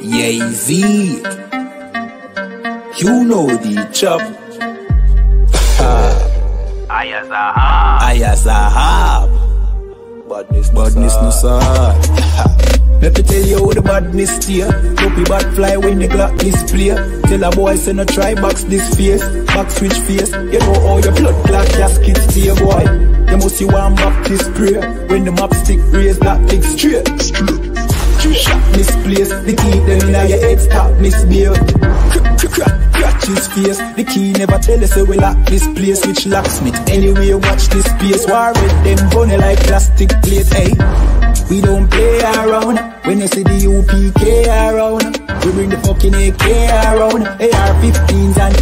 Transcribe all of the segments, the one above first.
Yay Z. You know the chop. Aya Zahab. Aya Zahab. Badness, badness no sir. Let me tell you how the badness steer. Dopey bad fly when the Glock display. Tell a boy say no try box this face, back switch face. You know how your blood clot casket stay boy. You must see why I'm Baptist prayer when the map stick raise that big straight. Shot misplaced, the key them in your head stop misbehaved. Crack his face, the key never tell us so we lock this place which locksmith. Anyway, watch this space, war with them bunny like plastic plate. Hey, we don't play around when you see the UPK around. We bring the fucking AK around, AR-15s and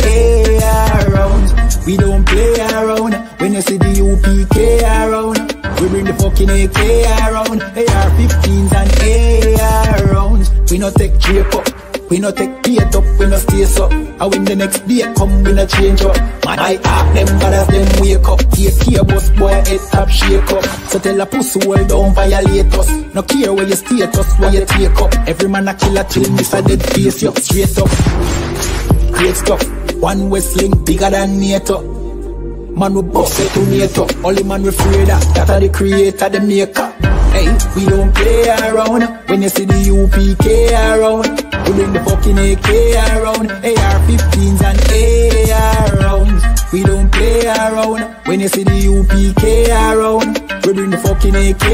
AR rounds. We don't play around when you see the UPK around. We bring the fucking AK around, AR-15s and AR rounds. We no take drape up. We no take beat up, we no stay up. And when the next day come, we no change up. Man, I ask them brothers, them wake up. Take care, boss boy, head top shake up. So tell a pussy, well, don't violate us. No care where you status, where you take up. Every man a killer till miss a dead face, you straight up. Great stuff. One Westling bigger than NATO. Man we bust it to NATO. Only man we afraid of. That are the creator, the maker. Hey, we don't play around. When you see the UPK around. We bring the fucking AK around, AR-15s and AR rounds. We don't play around. When you see the UPK around, we bring the fucking AK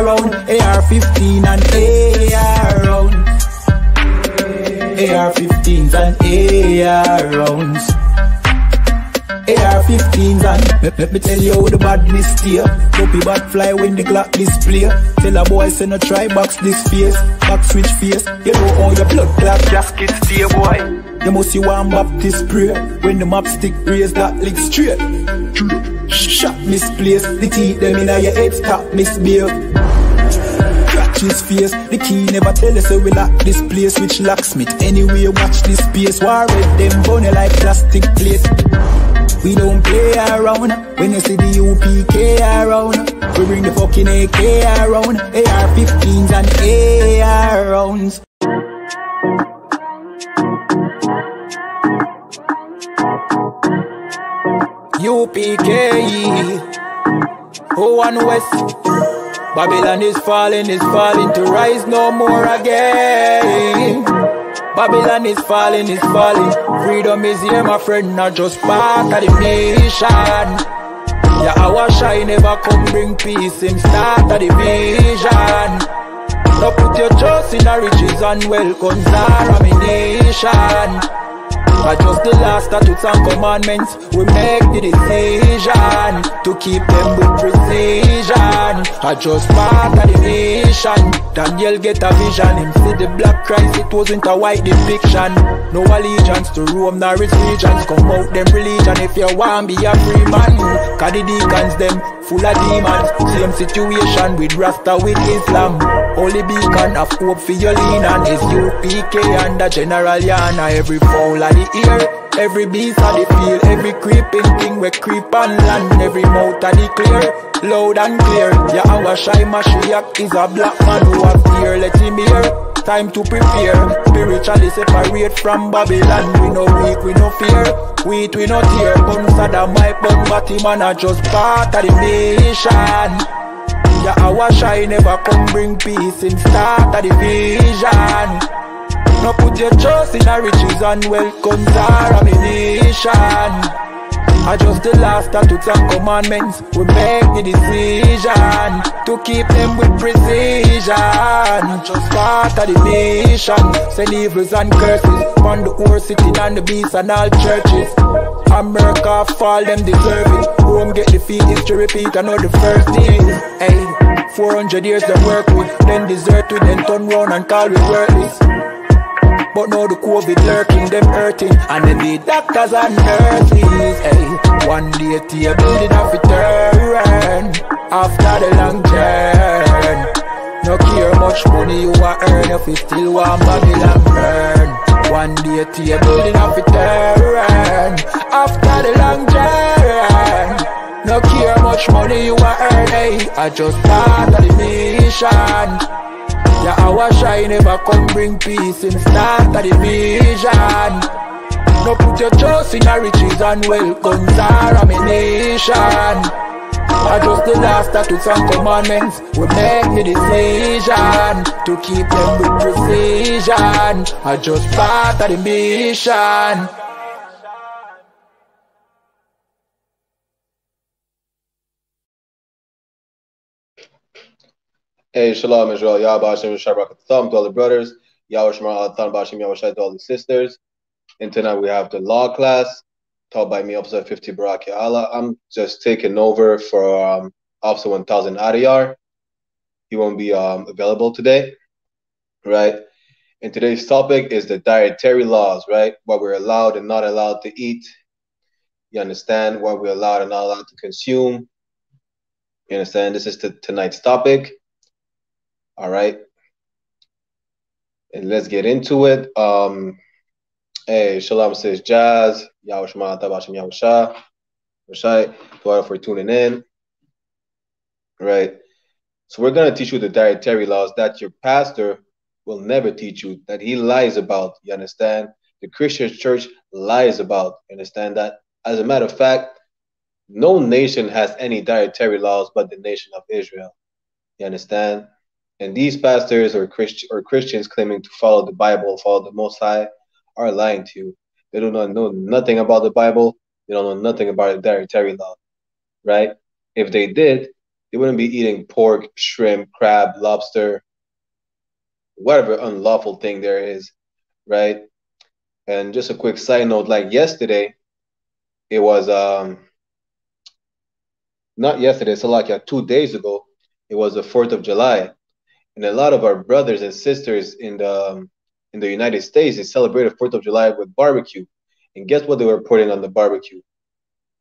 around, AR-15 and AR rounds. AR-15s and AR rounds. AR-15s and let, let me tell you how the badness steer. Dopey bad fly when the Glock display Tell a boy say no try box this face. Back switch face. You know how your blood clot casket stay boy. You must see one Baptist prayer. When the map stick raise that lick straight. Shot misplaced. The teeth them in your head stop misbehaved. Crack his face. The key never tell us so we lock this place. Which locksmith anyway watch this space. War with them bunny like plastic plate we don't play around when you see the UPK around. We bring the fucking AK around, AR-15s and AR rounds. UPK, oh one West. Babylon is falling, is falling to rise no more again. Babylon is falling, is falling. Freedom is here, my friend, not just part of the nation. Yeah, our shine never come bring peace, him start of the vision. Now put your trust in the riches and wealth, are a nation. But just the last statutes and commandments. We make the decision To keep them with precision. I just part of the nation. Daniel get a vision. Him see the black Christ It wasn't a white depiction. No allegiance to Rome nor its regions Come out them religion If you want be a free man. Cause the deacons them full of demons. Same situation with Rasta with Islam Holy beacon of hope for your lean on Is UPK and the General Yahanna Every foul of the ear Every beast of the field Every creeping thing we creep on land Every mouth of the clear Loud and clear. Yeah, our shy Mashiach is a black man who have fear Let him hear. Time to prepare Spiritually separate from Babylon. We no weak, we no fear Wheat, we no tear. Gun Saddam, my bun Batty man are just part of the nation yeah, our shine never come bring peace in start of division. vision. Now put your trust in the riches and wealth comes our nation. I just the last statutes and commandments We make the decision To keep them with precision Just part of the nation Send evils and curses On the whole city and the beasts and all churches America fall them deserve it Rome get defeat history repeat I know the first thing Hey 400 years they work with Then desert with then turn round and call it worthless. But now the COVID lurking, them hurting. And then the doctors and nurses hey, One day to building off a turn After the long journey. No care much money you a earn If you still want Babylon burn. One day to building off a turn After the long journey No care much money you are earn, hey. I just part of the mission. Yeah, our shine never come bring peace since start of the vision. No put your trust in our riches and wealth, guns are ammunition. I just the last took some commandments. We make the decision to keep them with precision. I just part of the mission. Hey, Shalom Israel, Yahweh Hashem Shabrak Thumb to all the brothers, Yahweh Shemar Al Bashim Yahweh to all the sisters. And tonight we have the law class taught by me, Officer 50 Barak Allah. I'm just taking over for um, Officer 1000 Adiyar. He won't be um, available today, right? And today's topic is the dietary laws, right? What we're allowed and not allowed to eat. You understand what we're allowed and not allowed to consume. You understand? This is tonight's topic. All right. And let's get into it. Um, Hey, Shalom says Jazz, Yahushma Tabashim Yahusha, Rashai, for tuning in. Right. So we're going to teach you the dietary laws that your pastor will never teach you, that he lies about. You understand? The Christian church lies about. You understand that? As a matter of fact, no nation has any dietary laws but the nation of Israel. You understand? And these pastors or, Christ- or Christians claiming to follow the Bible, follow the Most High, are lying to you. They do not know nothing about the Bible. They don't know nothing about the dietary law, right? If they did, they wouldn't be eating pork, shrimp, crab, lobster, whatever unlawful thing there is, right? And just a quick side note, like yesterday, it was um not yesterday, so like yeah, two days ago, it was the Fourth of July, and a lot of our brothers and sisters in the um, in the United States, they celebrated Fourth of July with barbecue. And guess what they were putting on the barbecue?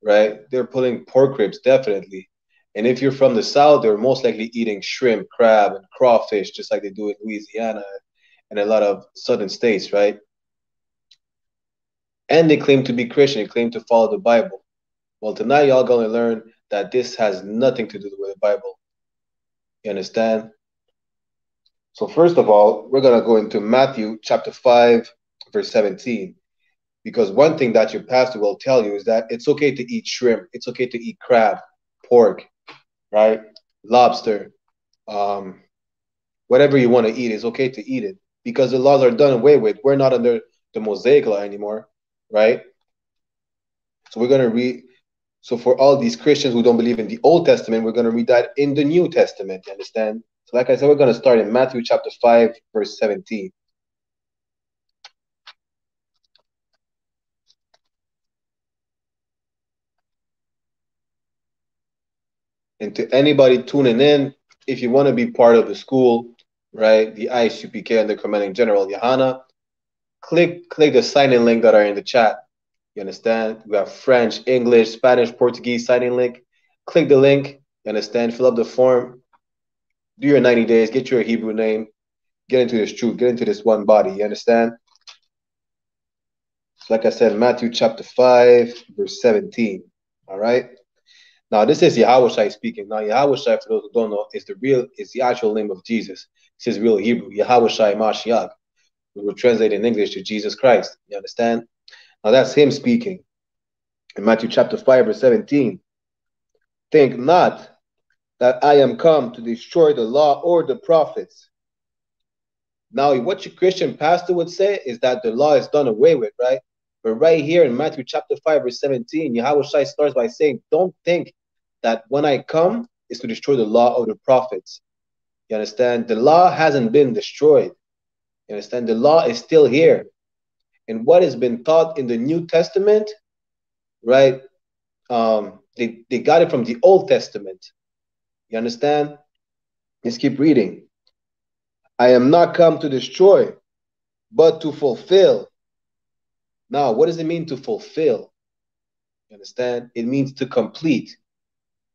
Right? They're putting pork ribs, definitely. And if you're from the South, they're most likely eating shrimp, crab, and crawfish, just like they do in Louisiana and a lot of southern states, right? And they claim to be Christian, they claim to follow the Bible. Well, tonight y'all gonna learn that this has nothing to do with the Bible. You understand? So first of all, we're going to go into Matthew chapter 5, verse 17. Because one thing that your pastor will tell you is that it's okay to eat shrimp, it's okay to eat crab, pork, right? Lobster, um, whatever you want to eat, it's okay to eat it because the laws are done away with. We're not under the Mosaic law anymore, right? So we're going to read. So for all these Christians who don't believe in the Old Testament, we're going to read that in the New Testament. You understand? Like I said, we're going to start in Matthew chapter 5, verse 17. And to anybody tuning in, if you want to be part of the school, right, the ISUPK and the commanding general, Yahanna, click click the sign-in link that are in the chat. You understand? We have French, English, Spanish, Portuguese sign-in link. Click the link. You understand? Fill up the form do your 90 days, get your Hebrew name, get into this truth, get into this one body. You understand? Like I said, Matthew chapter 5, verse 17. All right. Now, this is Yahweh speaking. Now, Yahweh for those who don't know, is the real, is the actual name of Jesus. It's his real Hebrew, Yahweh Mashiach. We will translate in English to Jesus Christ. You understand? Now, that's him speaking. In Matthew chapter 5, verse 17. Think not that I am come to destroy the law or the prophets. Now, what your Christian pastor would say is that the law is done away with, right? But right here in Matthew chapter 5, verse 17, Yahweh Shai starts by saying, Don't think that when I come is to destroy the law or the prophets. You understand? The law hasn't been destroyed. You understand? The law is still here. And what has been taught in the New Testament, right? Um, they, they got it from the Old Testament. You understand? Let's keep reading. I am not come to destroy, but to fulfill. Now, what does it mean to fulfill? You understand? It means to complete.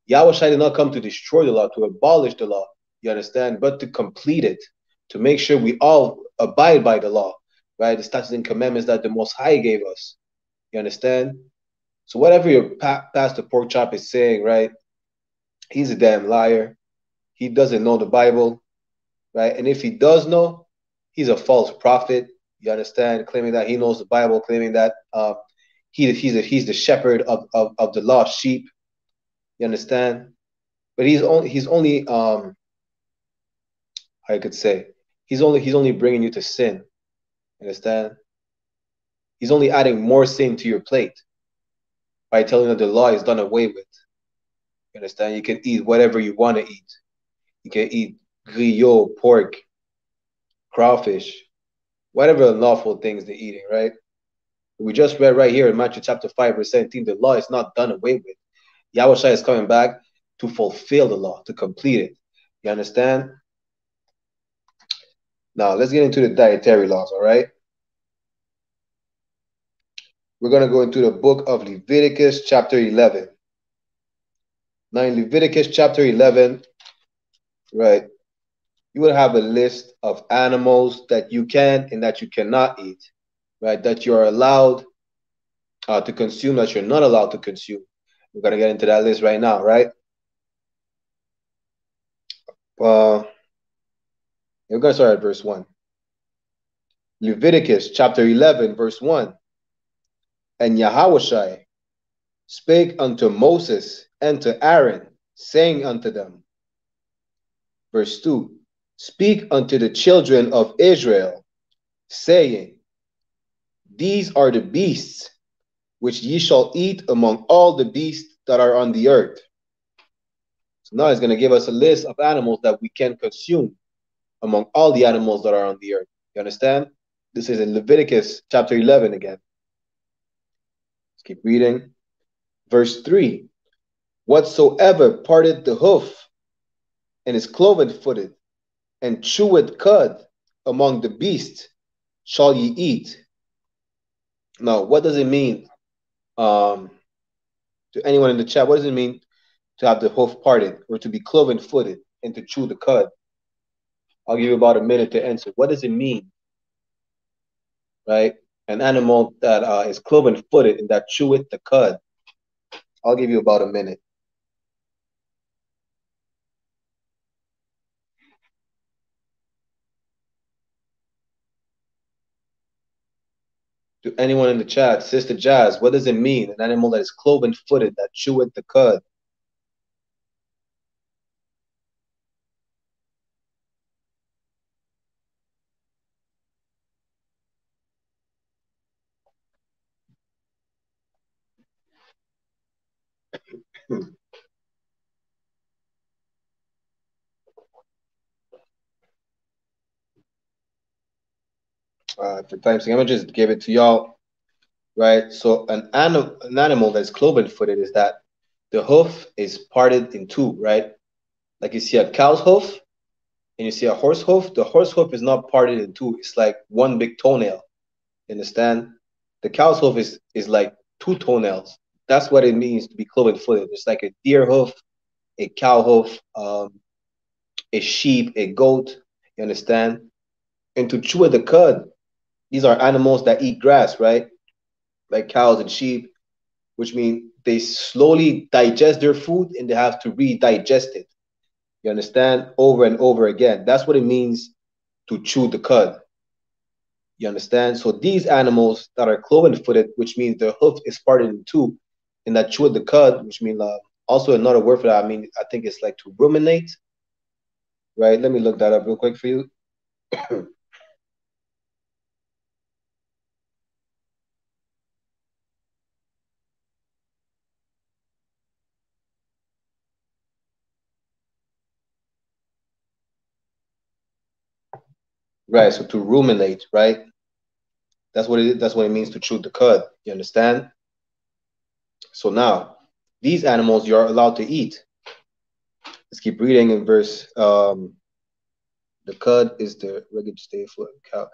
Yahweh did not come to destroy the law, to abolish the law. You understand? But to complete it, to make sure we all abide by the law, right? The statutes and commandments that the Most High gave us. You understand? So whatever your pa- pastor pork chop is saying, right? He's a damn liar. He doesn't know the Bible, right? And if he does know, he's a false prophet. You understand? Claiming that he knows the Bible, claiming that uh, he he's a, he's the shepherd of, of, of the lost sheep. You understand? But he's only he's only um I could say he's only he's only bringing you to sin. Understand? He's only adding more sin to your plate by telling you that the law is done away with. You understand? You can eat whatever you want to eat. You can eat griot, pork, crawfish, whatever unlawful things they're eating, right? We just read right here in Matthew chapter 5, verse 17, the law is not done away with. Yahweh is coming back to fulfill the law, to complete it. You understand? Now, let's get into the dietary laws, all right? We're going to go into the book of Leviticus, chapter 11. Now, in Leviticus, chapter 11, right, you will have a list of animals that you can and that you cannot eat, right? That you are allowed uh, to consume, that you're not allowed to consume. We're going to get into that list right now, right? Uh, we're going to start at verse 1. Leviticus chapter 11, verse 1. And Yahushai spake unto Moses and to Aaron, saying unto them, verse 2 Speak unto the children of Israel, saying, These are the beasts which ye shall eat among all the beasts that are on the earth. So now he's going to give us a list of animals that we can consume among all the animals that are on the earth. You understand? This is in Leviticus chapter 11 again. Let's keep reading. Verse 3 Whatsoever parted the hoof and is cloven footed and cheweth cud among the beasts shall ye eat. Now, what does it mean? Um, to anyone in the chat, what does it mean to have the hoof parted or to be cloven footed and to chew the cud? I'll give you about a minute to answer. What does it mean? Right? An animal that uh, is cloven footed and that cheweth the cud. I'll give you about a minute. To anyone in the chat, Sister Jazz, what does it mean? An animal that is cloven footed, that cheweth the cud. uh, time's sake, I'm gonna just give it to y'all, right? So an, anim- an animal that's cloven footed is that the hoof is parted in two, right? Like you see a cow's hoof and you see a horse hoof. The horse hoof is not parted in two; it's like one big toenail. You understand? The cow's hoof is is like two toenails. That's what it means to be cloven footed. It's like a deer hoof, a cow hoof, um, a sheep, a goat. You understand? And to chew the cud, these are animals that eat grass, right? Like cows and sheep, which mean they slowly digest their food and they have to redigest it. You understand? Over and over again. That's what it means to chew the cud. You understand? So these animals that are cloven footed, which means their hoof is parted in two, and that chew the cud, which means uh, also another word for that, I mean, I think it's like to ruminate. Right? Let me look that up real quick for you. Right. So to ruminate, right? That's what it that's what it means to chew the cud. You understand? So now, these animals you're allowed to eat. Let's keep reading in verse um the cud is the regular stay float cow.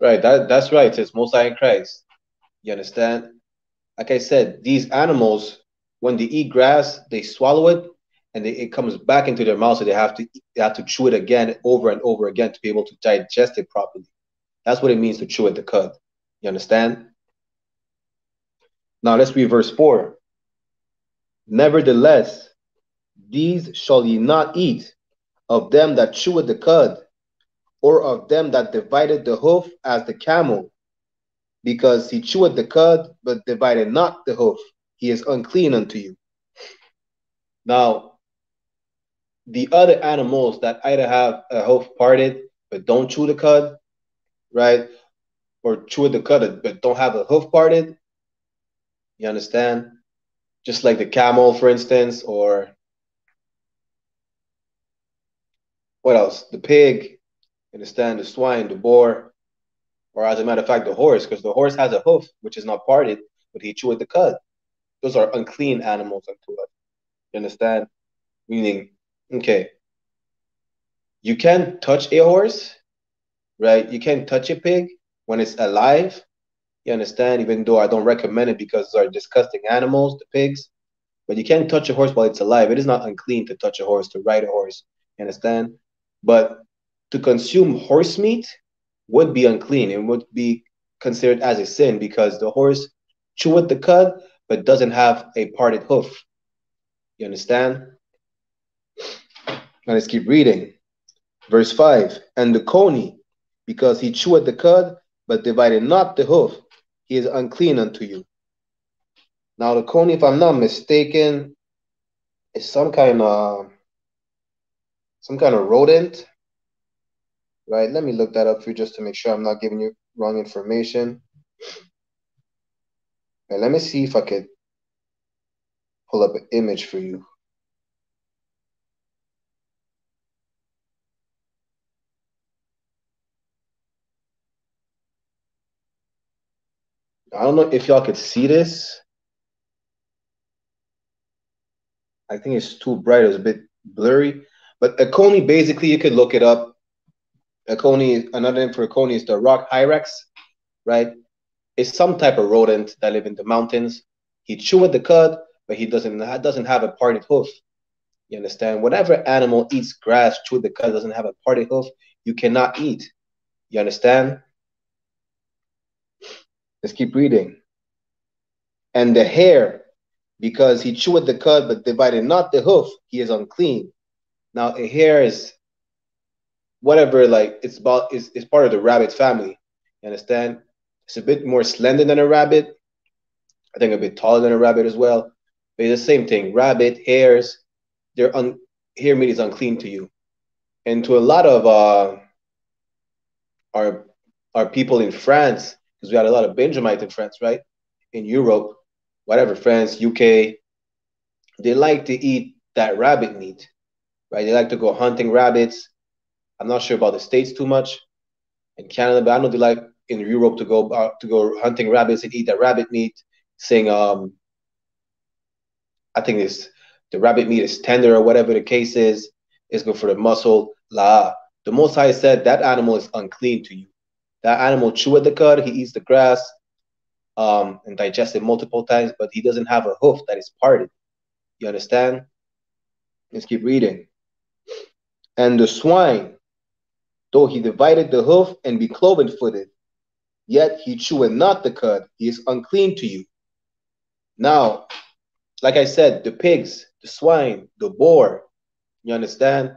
Right, that, that's right. It's Most High in Christ. You understand? Like I said, these animals, when they eat grass, they swallow it and they, it comes back into their mouth, so they have to they have to chew it again over and over again to be able to digest it properly. That's what it means to chew at the cud. You understand? Now let's read verse 4. Nevertheless, these shall ye not eat of them that chewed the cud, or of them that divided the hoof as the camel, because he chewed the cud, but divided not the hoof. He is unclean unto you. Now, the other animals that either have a hoof parted but don't chew the cud, right? Or chew the cud but don't have a hoof parted. You understand? Just like the camel, for instance, or what else? The pig, understand? The swine, the boar, or as a matter of fact, the horse, because the horse has a hoof which is not parted, but he chewed the cud. Those are unclean animals unto us. You understand? Meaning Okay. You can't touch a horse, right? You can't touch a pig when it's alive. You understand? Even though I don't recommend it because they're disgusting animals, the pigs. But you can't touch a horse while it's alive. It is not unclean to touch a horse, to ride a horse. You understand? But to consume horse meat would be unclean. It would be considered as a sin because the horse chewed the cud but doesn't have a parted hoof. You understand? Now let's keep reading. Verse 5 And the coney, because he chewed the cud, but divided not the hoof, he is unclean unto you. Now the coney, if I'm not mistaken, is some kind of some kind of rodent. Right? Let me look that up for you just to make sure I'm not giving you wrong information. And let me see if I could pull up an image for you. I don't know if y'all could see this. I think it's too bright. It's a bit blurry. But a coney, basically, you could look it up. A coney, another name for a coney is the rock hyrax, right? It's some type of rodent that live in the mountains. He chewed the cud, but he doesn't doesn't have a parted hoof. You understand? Whatever animal eats grass, chew the cud, doesn't have a parted hoof, you cannot eat. You understand? Let's keep reading. And the hare, because he chewed the cud but divided not the hoof, he is unclean. Now a hare is whatever, like it's about is it's part of the rabbit family. You understand? It's a bit more slender than a rabbit. I think a bit taller than a rabbit as well. But it's the same thing. Rabbit, hares, they're un hare meat is unclean to you. And to a lot of uh, our our people in France, because we had a lot of Benjamites in France, right? In Europe, whatever, France, UK, they like to eat that rabbit meat, right? They like to go hunting rabbits. I'm not sure about the states too much in Canada, but I know they like in Europe to go uh, to go hunting rabbits and eat that rabbit meat, saying um, I think this the rabbit meat is tender or whatever the case is. It's good for the muscle. La. The Most High said that animal is unclean to you. That animal chewed the cud, he eats the grass, um, and digests it multiple times, but he doesn't have a hoof that is parted. You understand? Let's keep reading. And the swine, though he divided the hoof and be cloven footed, yet he chewed not the cud, he is unclean to you. Now, like I said, the pigs, the swine, the boar, you understand,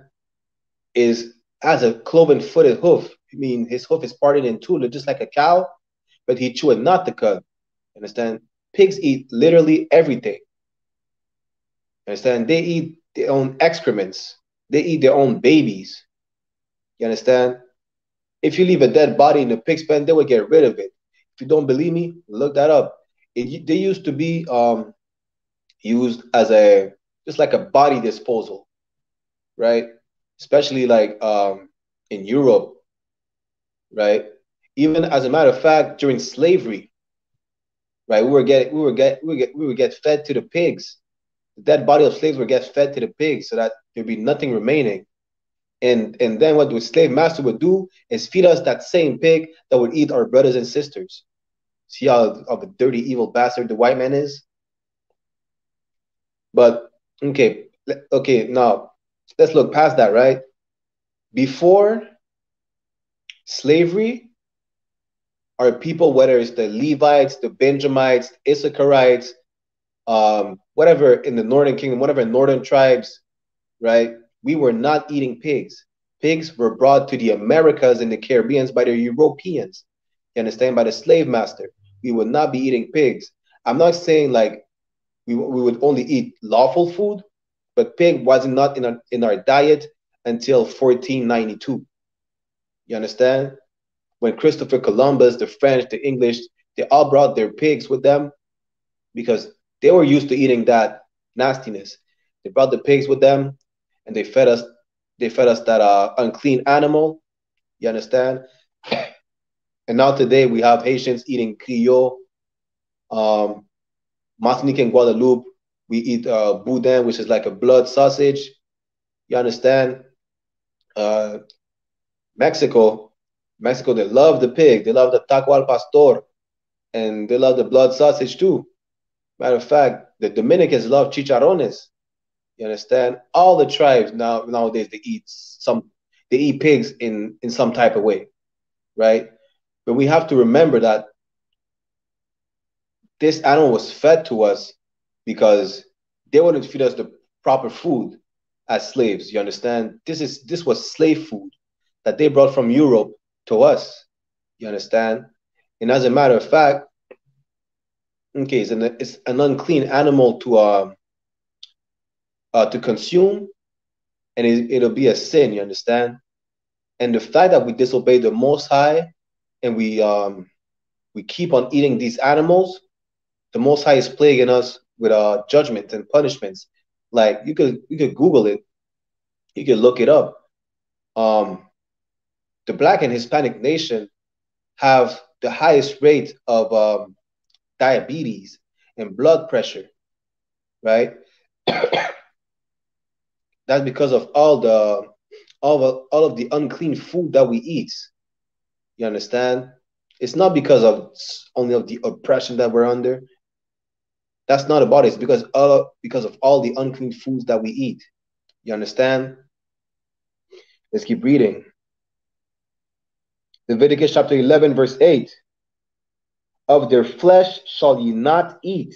is has a cloven footed hoof. I mean, his hoof is parted in two, just like a cow, but he chewed not the cud. Understand? Pigs eat literally everything. Understand? They eat their own excrements. They eat their own babies. You understand? If you leave a dead body in a pig's pen, they will get rid of it. If you don't believe me, look that up. It, they used to be um, used as a just like a body disposal, right? Especially like um, in Europe, right? Even as a matter of fact, during slavery, right, we were get we were get we would get we would get fed to the pigs. The dead body of slaves would get fed to the pigs so that there'd be nothing remaining. And and then what the slave master would do is feed us that same pig that would eat our brothers and sisters. See how of a dirty, evil bastard the white man is. But okay, okay, now let's look past that, right? Before slavery, are people, whether it's the Levites, the Benjamites, Issacharites, um, whatever in the northern kingdom, whatever northern tribes, right? We were not eating pigs. Pigs were brought to the Americas and the Caribbeans by the Europeans. You understand? By the slave master. We would not be eating pigs. I'm not saying like we, we would only eat lawful food, but pig was not in our, in our diet until 1492. You understand? When Christopher Columbus, the French, the English, they all brought their pigs with them because they were used to eating that nastiness. They brought the pigs with them and they fed us they fed us that uh, unclean animal. You understand? And now today we have Haitians eating Creole, um, Martinique and Guadeloupe. We eat uh, boudin, which is like a blood sausage. You understand? Uh, Mexico, Mexico, they love the pig. They love the taco al pastor, and they love the blood sausage too. Matter of fact, the Dominicans love chicharrones. You understand? All the tribes now nowadays they eat some they eat pigs in in some type of way, right? But we have to remember that this animal was fed to us because they wouldn't feed us the proper food as slaves. You understand? This is this was slave food that they brought from Europe to us. You understand? And as a matter of fact, okay, it's an, it's an unclean animal to uh, uh to consume, and it, it'll be a sin. You understand? And the fact that we disobey the Most High and we um we keep on eating these animals, the Most High is plaguing us with uh judgments and punishments. Like you could you could Google it, you could look it up. Um, the Black and Hispanic nation have the highest rate of um, diabetes and blood pressure, right? That's because of all the all of all of the unclean food that we eat. You understand? It's not because of only of the oppression that we're under. That's not about it. It's because of, because of all the unclean foods that we eat. You understand? Let's keep reading. Leviticus chapter 11, verse 8. Of their flesh shall ye not eat,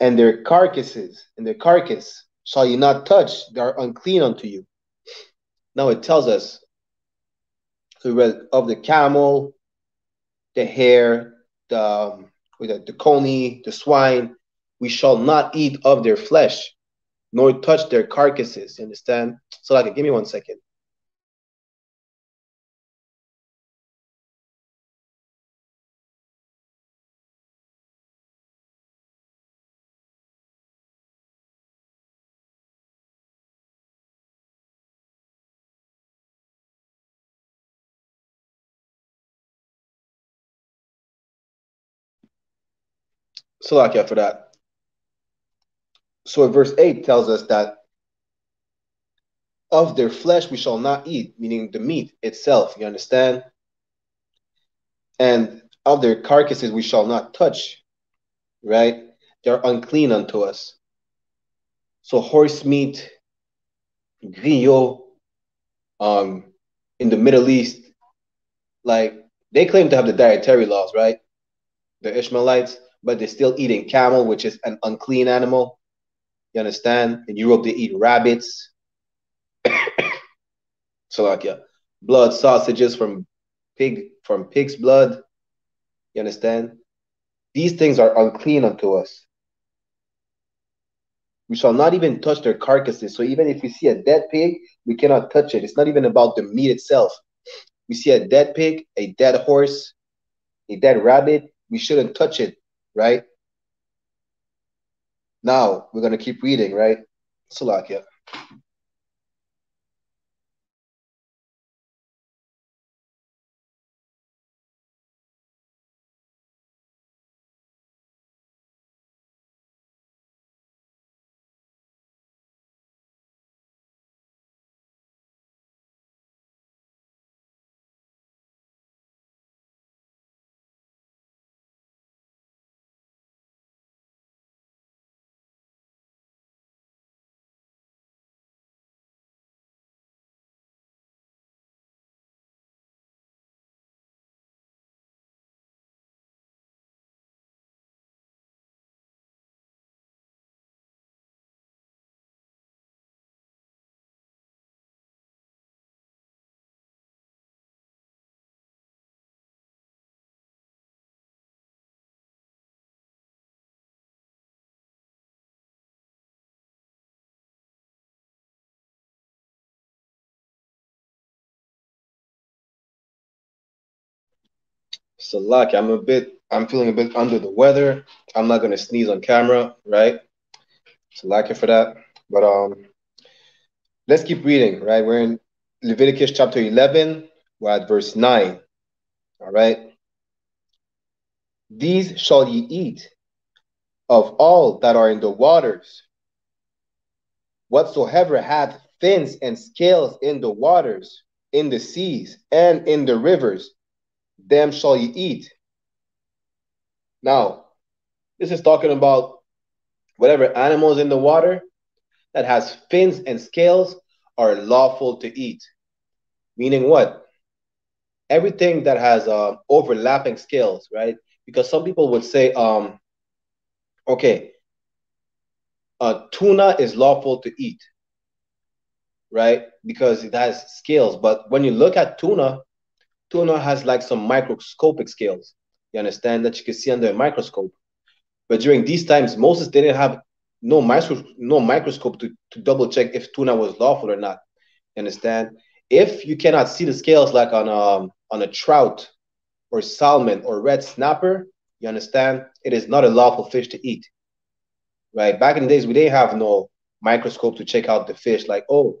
and their carcasses, and their carcass shall ye not touch, they are unclean unto you. Now it tells us of the camel, the hare, the um, the, the coney, the swine. We shall not eat of their flesh, nor touch their carcasses. You understand? So, like, give me one second. Salakia for that. So verse 8 tells us that of their flesh we shall not eat, meaning the meat itself, you understand? And of their carcasses we shall not touch, right? They're unclean unto us. So horse meat, griot, um, in the Middle East, like they claim to have the dietary laws, right? The Ishmaelites, but they're still eating camel, which is an unclean animal. You understand? In Europe, they eat rabbits. so like yeah, blood sausages from pig from pig's blood. You understand? These things are unclean unto us. We shall not even touch their carcasses. So even if we see a dead pig, we cannot touch it. It's not even about the meat itself. We see a dead pig, a dead horse, a dead rabbit, we shouldn't touch it right? Now we're going to keep reading, right? Salakia. So lucky. I'm a bit. I'm feeling a bit under the weather. I'm not gonna sneeze on camera, right? So lucky for that. But um, let's keep reading. Right, we're in Leviticus chapter 11. We're at verse nine. All right. These shall ye eat of all that are in the waters. Whatsoever hath fins and scales in the waters, in the seas, and in the rivers, them shall ye eat. Now, this is talking about whatever animals in the water that has fins and scales are lawful to eat. Meaning what? Everything that has uh, overlapping scales, right? Because some people would say, um, okay, tuna is lawful to eat, right? Because it has scales. But when you look at tuna, tuna has like some microscopic scales. You understand that you can see under a microscope. But during these times, Moses didn't have no micro, no microscope to, to double check if tuna was lawful or not. You understand? If you cannot see the scales like on um on a trout or salmon or red snapper, you understand? It is not a lawful fish to eat. Right? Back in the days, we didn't have no microscope to check out the fish. Like, oh,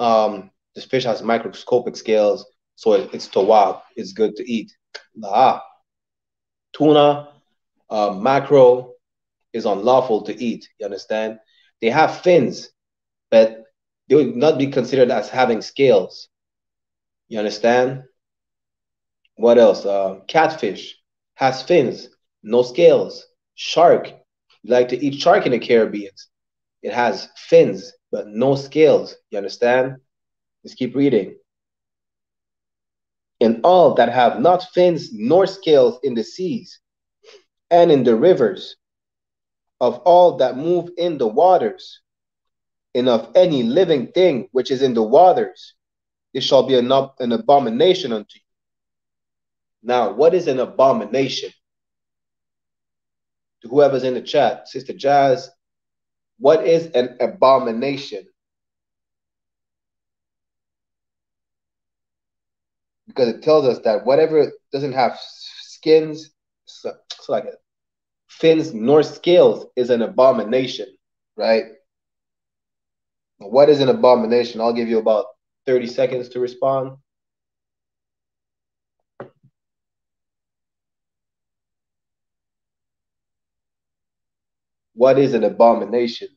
um, this fish has microscopic scales, so it, it's tawab. It's good to eat. Nah. Tuna, uh, mackerel is unlawful to eat. You understand? They have fins, but they would not be considered as having scales. You understand? What else? Uh, catfish has fins, no scales. Shark, you like to eat shark in the Caribbean. It has fins, but no scales. You understand? Let's keep reading. And all that have not fins nor scales in the seas and in the rivers, of all that move in the waters, and of any living thing which is in the waters, it shall be an, an abomination unto you. Now, what is an abomination? To whoever's in the chat, Sister Jazz, what is an abomination? Because it tells us that whatever doesn't have skins, so, so like fins nor scales is an abomination, right? What is an abomination? I'll give you about 30 seconds to respond. What is an abomination?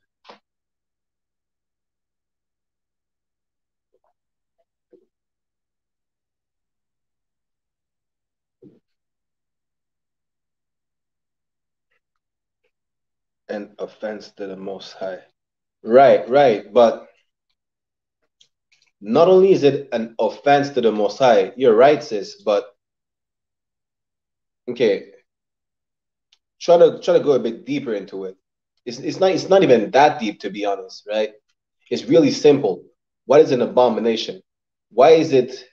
An offense to the Most High. Right, right. But not only is it an offense to the Most High, you're right, sis, but okay, try to try to go a bit deeper into it. It's, it's not it's not even that deep to be honest, right? It's really simple. What is an abomination? Why is it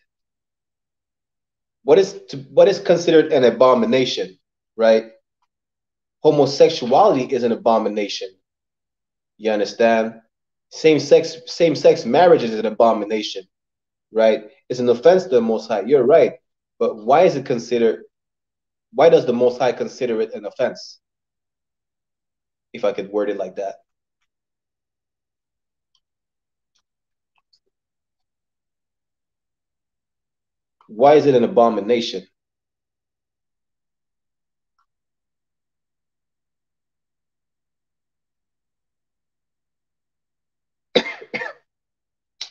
what is to, what is considered an abomination, right? Homosexuality is an abomination. You understand? Same sex same sex marriage is an abomination, right? It's an offense to the Most High. You're right, but why is it considered? Why does the Most High consider it an offense? if I could word it like that. Why is it an abomination?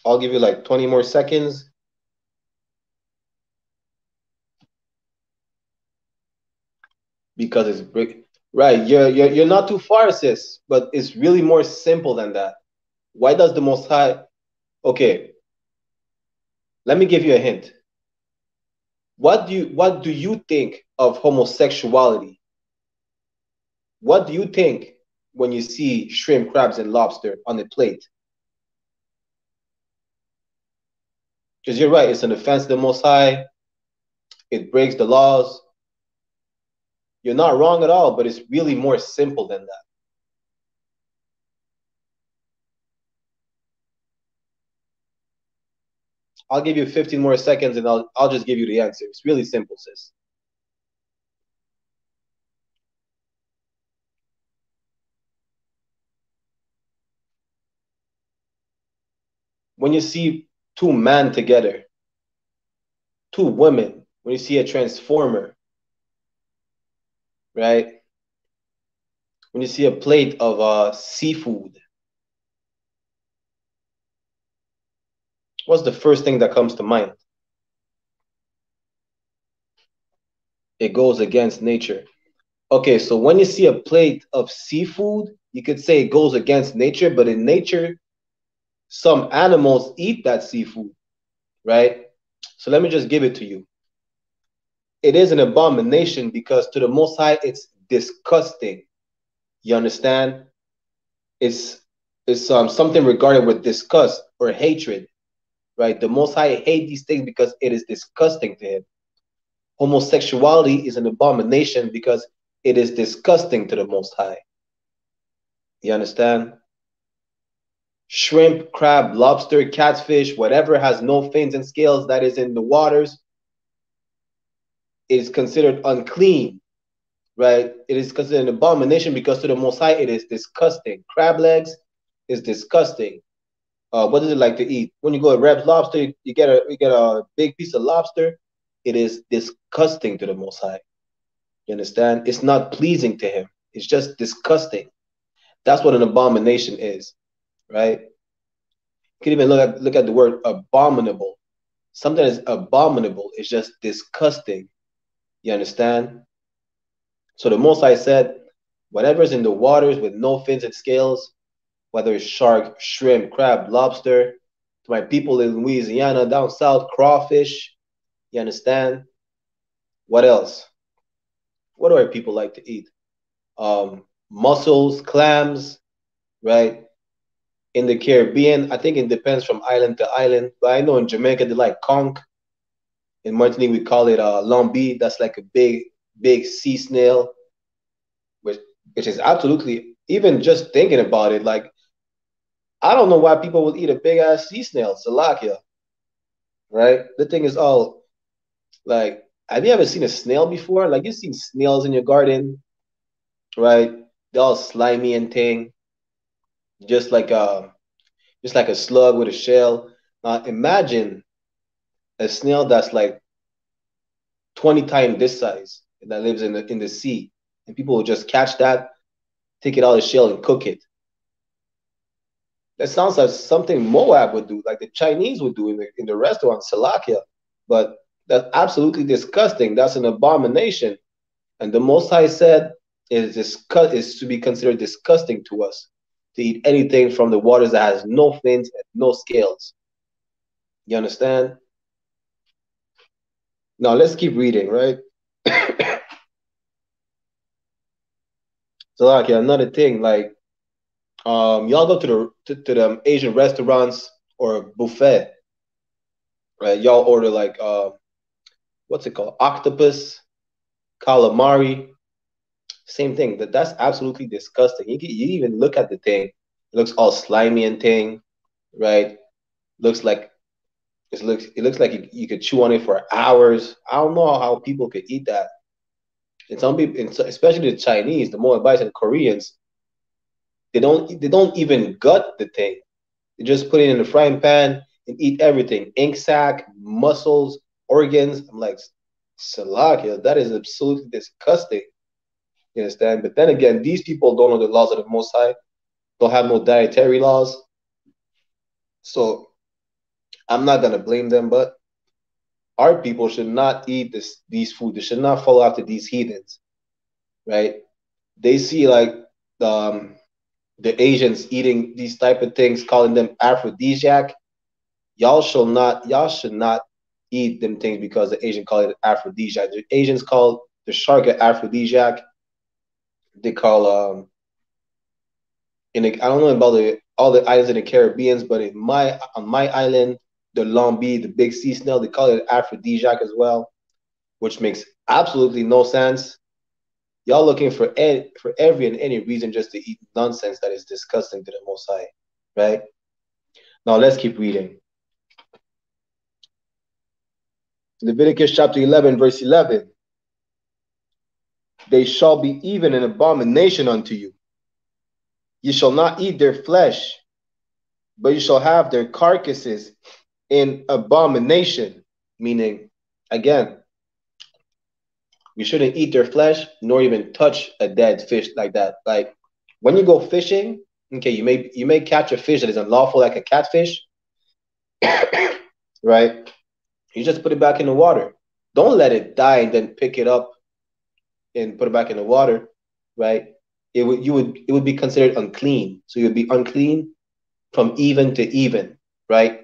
I'll give you like 20 more seconds. Because it's Right. You're, you're, you're not too far, sis, but it's really more simple than that. Why does the Most High? Okay. Let me give you a hint. What do you what do you think of homosexuality? What do you think when you see shrimp, crabs, and lobster on the plate? Because you're right, it's an offense to the Most High. It breaks the laws. You're not wrong at all, but it's really more simple than that. I'll give you 15 more seconds and I'll, I'll just give you the answer. It's really simple, sis. When you see two men together, two women, when you see a transformer, right? When you see a plate of uh, seafood, what's the first thing that comes to mind? It goes against nature. Okay, so when you see a plate of seafood, you could say it goes against nature, but in nature, some animals eat that seafood, right? So let me just give it to you. It is an abomination because to the Most High, it's disgusting. You understand? It's it's um something regarded with disgust or hatred, right? The Most High hate these things because it is disgusting to him. Homosexuality is an abomination because it is disgusting to the Most High. You understand? Shrimp, crab, lobster, catfish, whatever has no fins and scales that is in the waters is considered unclean, right? It is considered an abomination because to the Most High it is disgusting. Crab legs is disgusting. Uh, what is it like to eat? When you go to Red's Lobster, you get a you get a big piece of lobster. It is disgusting to the Most High. You understand? It's not pleasing to Him. It's just disgusting. That's what an abomination is, right? You can even look at look at the word abominable. Something is abominable is just disgusting. You understand? So the Most High said, whatever's in the waters with no fins and scales, whether it's shark, shrimp, crab, lobster, to my people in Louisiana, down south, crawfish. You understand? What else? What do our people like to eat? Um, mussels, clams, right? In the Caribbean, I think it depends from island to island. But I know in Jamaica they like conch. In Martinique we call it a uh, lambi. That's like a big, big sea snail, which which is absolutely even just thinking about it. Like I don't know why people would eat a big ass sea snail, Salakia. Right? The thing is all like, have you ever seen a snail before? Like you've seen snails in your garden, right? They're all slimy and thing, just like a uh, just like a slug with a shell. Now imagine a snail that's like 20 times this size that lives in the in the sea. And people will just catch that, take it out of the shell and cook it. That sounds like something Moab would do, like the Chinese would do in the in the restaurant, Salakia. But that's absolutely disgusting. That's an abomination. And the Most High said is disgust is to be considered disgusting to us to eat anything from the waters that has no fins and no scales. You understand? Now let's keep reading, right? so like yeah, another thing, like um y'all go to the to, to the Asian restaurants or buffet, right? Y'all order like uh what's it called? Octopus, calamari, same thing. That that's absolutely disgusting. You, you even look at the thing, it looks all slimy and thing, right? Looks like it looks it looks like you, you could chew on it for hours. I don't know how people could eat that. And some people, especially the Chinese, the Moabites and Koreans, they don't they don't even gut the thing. They just put it in the frying pan and eat everything. Ink sac, muscles, organs. I'm like, Salakia, that is absolutely disgusting. You understand? But then again, these people don't know the laws of the Most High, don't have no dietary laws. So I'm not gonna blame them, but our people should not eat this these food. They should not follow after these heathens, right? They see like um, the Asians eating these type of things, calling them aphrodisiac. Y'all shall not, y'all should not eat them things because the Asian call it aphrodisiac. The Asians call the shark an aphrodisiac they call um in the, I don't know about the all the islands in the Caribbeans, but in my on my island, the lambi, the big sea snail, they call it aphrodisiac as well, which makes absolutely no sense. Y'all looking for ed, for every and any reason just to eat nonsense that is disgusting to the Most High, right? Now let's keep reading. Leviticus chapter 11, verse 11 they shall be even an abomination unto you. You shall not eat their flesh, but you shall have their carcasses in abomination, meaning, again, we shouldn't eat their flesh nor even touch a dead fish like that. Like when you go fishing, okay, you may you may catch a fish that is unlawful, like a catfish, right? You just put it back in the water. Don't let it die and then pick it up and put it back in the water, right? It would you would it would be considered unclean. So you would be unclean from even to even, right?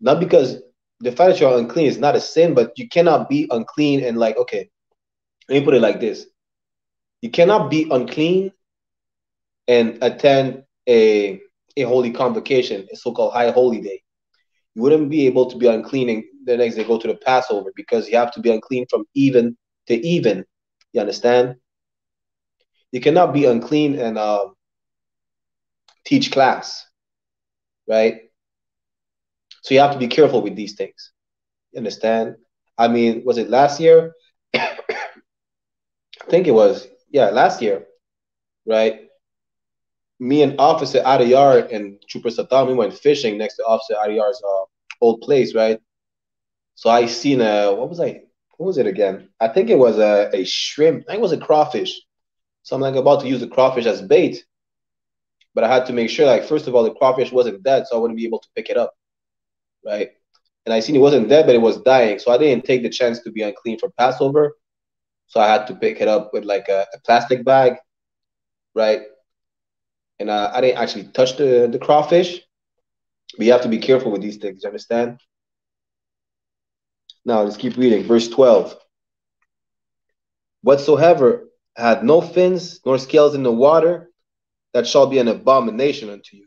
Not because the fact that you're unclean is not a sin, but you cannot be unclean and like, okay, let me put it like this. You cannot be unclean and attend a a holy convocation, a so-called high holy day. You wouldn't be able to be unclean and the next day go to the Passover because you have to be unclean from even to even. You understand? You cannot be unclean and uh, teach class, right? So you have to be careful with these things. You understand? I mean, was it last year? I think it was. Yeah, last year, right? Me and Officer Adiyar and Trooper Saddam, we went fishing next to Officer Adiyar's uh, old place, right? So I seen a what was I? What was it again? I think it was a, a shrimp. I think it was a crawfish. So I'm like about to use the crawfish as bait, but I had to make sure, like, first of all, the crawfish wasn't dead, so I wouldn't be able to pick it up, right? And I seen it wasn't dead, but it was dying, so I didn't take the chance to be unclean for Passover. So I had to pick it up with like a, a plastic bag, right? And uh, I didn't actually touch the the crawfish, but you have to be careful with these things. You understand? Now let's keep reading. Verse 12. Whatsoever had no fins nor scales in the water, that shall be an abomination unto you.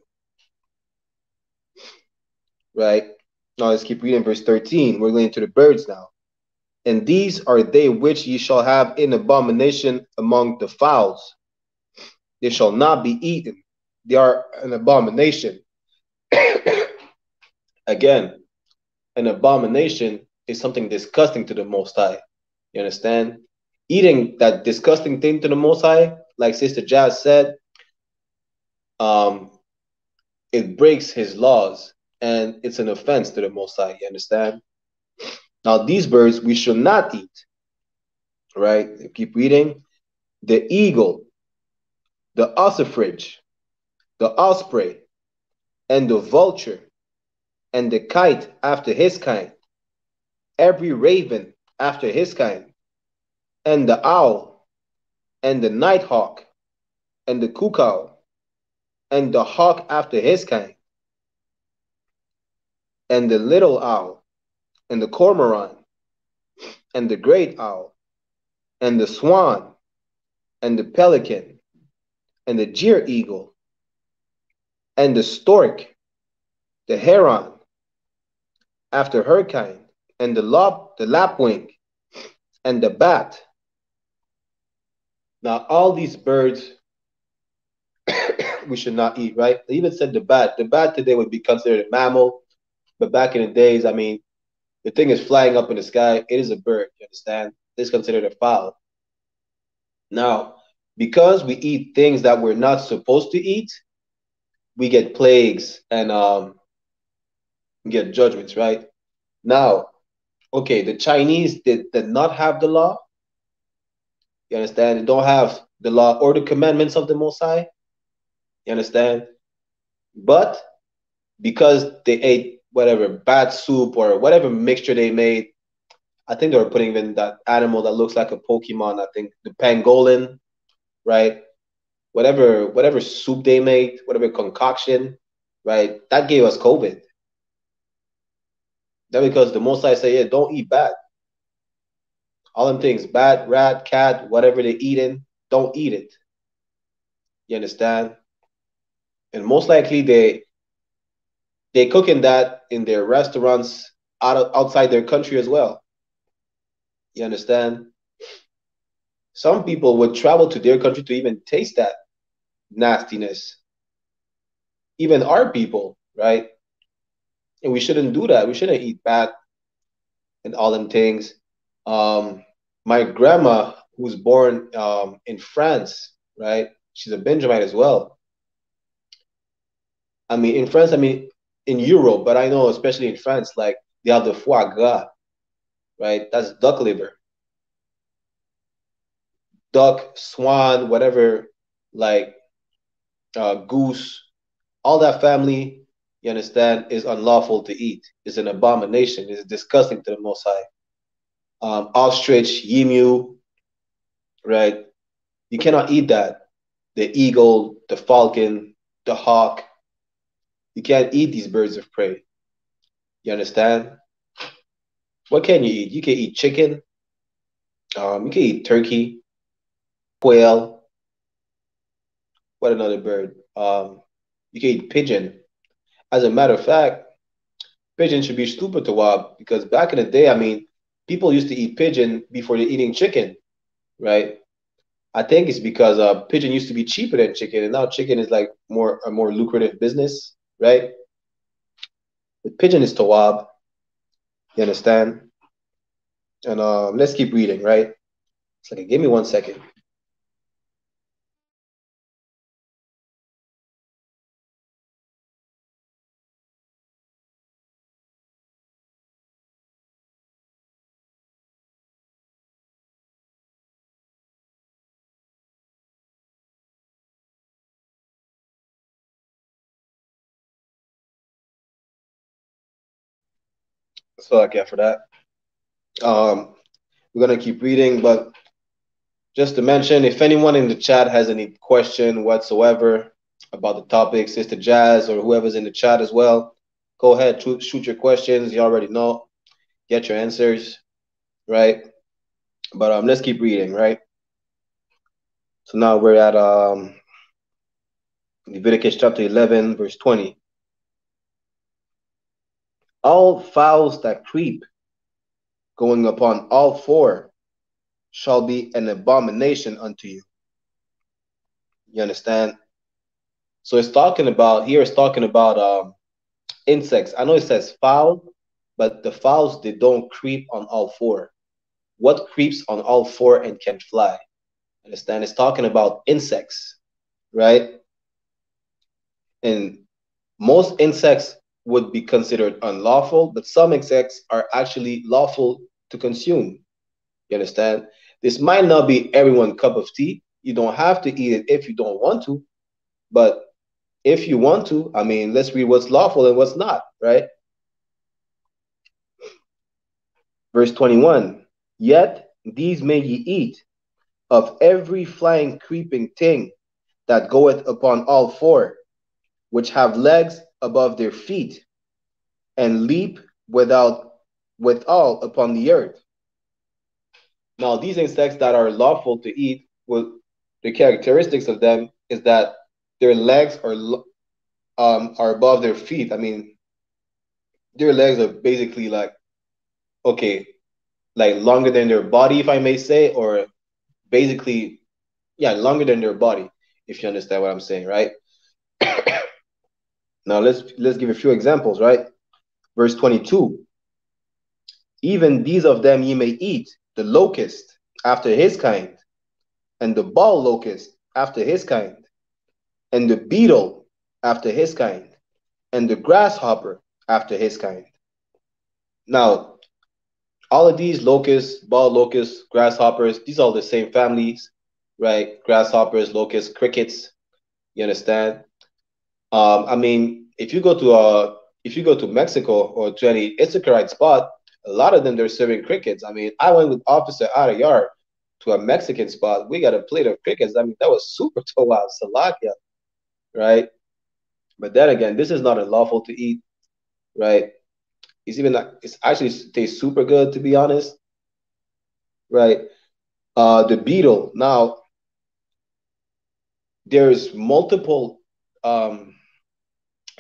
Right? Now let's keep reading verse 13. We're going to the birds now. And these are they which ye shall have in abomination among the fowls. They shall not be eaten. They are an abomination. Again, an abomination is something disgusting to the Most High. You understand? Eating that disgusting thing to the Most High, like Sister Jazz said, um, it breaks His laws and it's an offense to the Most High. You understand? Now, these birds we should not eat. Right? Keep reading. The eagle, the ossifrage, the osprey, and the vulture, and the kite after his kind, every raven after his kind, and the owl, and the nighthawk, and the cuckoo, and the hawk after his kind, and the little owl, and the cormorant, and the great owl, and the swan, and the pelican, and the gier eagle, and the stork, the heron, after her kind, and the lap, the lapwing, and the bat. Now, all these birds we should not eat, right? They even said the bat. The bat today would be considered a mammal, but back in the days, I mean, the thing is flying up in the sky. It is a bird, you understand? It's considered a fowl. Now, because we eat things that we're not supposed to eat, we get plagues and um, get judgments, right? Now, okay, the Chinese did, did not have the law. You understand? They don't have the law or the commandments of the Most High. You understand? But because they ate whatever bad soup or whatever mixture they made, I think they were putting in that animal that looks like a Pokemon. I think the pangolin, right? Whatever whatever soup they made, whatever concoction, right? That gave us COVID. That because the most I say, yeah, don't eat bat. All them things, bat, rat, cat, whatever they're eating, don't eat it. You understand? And most likely they they cooking that in their restaurants out of, outside their country as well. You understand? Some people would travel to their country to even taste that nastiness. Even our people, right? And we shouldn't do that. We shouldn't eat bat and all them things. Um, my grandma, who's born um, in France, right? She's a Benjamite as well. I mean, in France, I mean, in Europe, but I know especially in France, like they have the foie gras, right? That's duck liver. Duck, swan, whatever, like uh, goose, all that family, you understand, is unlawful to eat. It's an abomination. It's disgusting to the Most High. Um, ostrich, emu, right? You cannot eat that. The eagle, the falcon, the hawk. You can't eat these birds of prey. You understand? What can you eat? You can eat chicken. Um, you can eat turkey, quail. What another bird? Um, you can eat pigeon. As a matter of fact, pigeon should be stupid tawab because back in the day, I mean, people used to eat pigeon before they're eating chicken, right? I think it's because uh, pigeon used to be cheaper than chicken, and now chicken is like more a more lucrative business, right? The pigeon is tawab. You understand? And um, let's keep reading, right? It's like, give me one second. So I get for that. Um, we're gonna keep reading, but just to mention, if anyone in the chat has any question whatsoever about the topic, Sister Jazz or whoever's in the chat as well, go ahead, shoot, shoot your questions. You already know, get your answers, right? But um, let's keep reading, right? So now we're at um, Leviticus chapter 11, verse 20. All fowls that creep, going upon all four, shall be an abomination unto you. You understand? So it's talking about here. It's talking about um, insects. I know it says fowl, but the fowls they don't creep on all four. What creeps on all four and can fly? Understand? It's talking about insects, right? And most insects would be considered unlawful, but some insects are actually lawful to consume. You understand? This might not be everyone's cup of tea. You don't have to eat it if you don't want to, but if you want to, I mean, let's read what's lawful and what's not, right? Verse 21 Yet these may ye eat of every flying creeping thing that goeth upon all four, which have legs above their feet, and leap without withal upon the earth. Now, these insects that are lawful to eat, well, the characteristics of them is that their legs are um, are above their feet. I mean, their legs are basically like, okay, like longer than their body, if I may say, or basically, yeah, longer than their body, if you understand what I'm saying, right? now let's let's give a few examples, right? Verse 22. Even these of them ye may eat, the locust after his kind, and the bald locust after his kind, and the beetle after his kind, and the grasshopper after his kind. Now, all of these locusts, bald locusts, grasshoppers, these are all the same families, right? Grasshoppers, locusts, crickets. You understand? Um, I mean, if you go to a if you go to Mexico or to any Issacharite spot, a lot of them they're serving crickets. I mean, I went with Officer Adayar to a Mexican spot. We got a plate of crickets. I mean, that was super towab salakia, right? But then again, this is not unlawful to eat, right? It's even not, it's actually tastes super good to be honest, right? Uh, the beetle now. There's multiple um,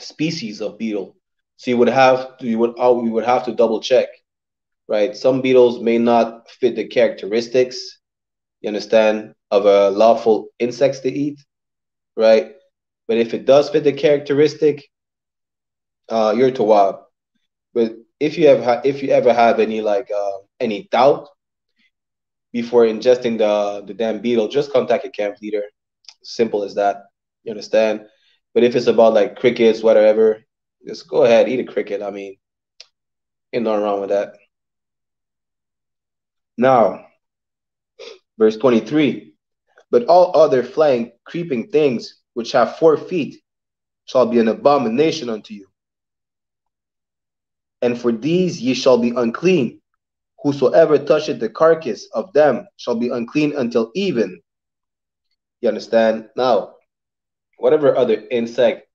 species of beetle, so you would have to you would oh, you would have to double check, right? Some beetles may not fit the characteristics, you understand, of a lawful insects to eat, right? But if it does fit the characteristic, uh, you're tawab. But if you have if you ever have any like uh, any doubt before ingesting the the damn beetle, just contact a camp leader. Simple as that. You understand? But if it's about like crickets, whatever, just go ahead, eat a cricket. I mean, ain't nothing wrong with that. Now, verse 23 But all other flying, creeping things which have four feet shall be an abomination unto you. And for these ye shall be unclean. Whosoever toucheth the carcass of them shall be unclean until even. You understand? Now, whatever other insect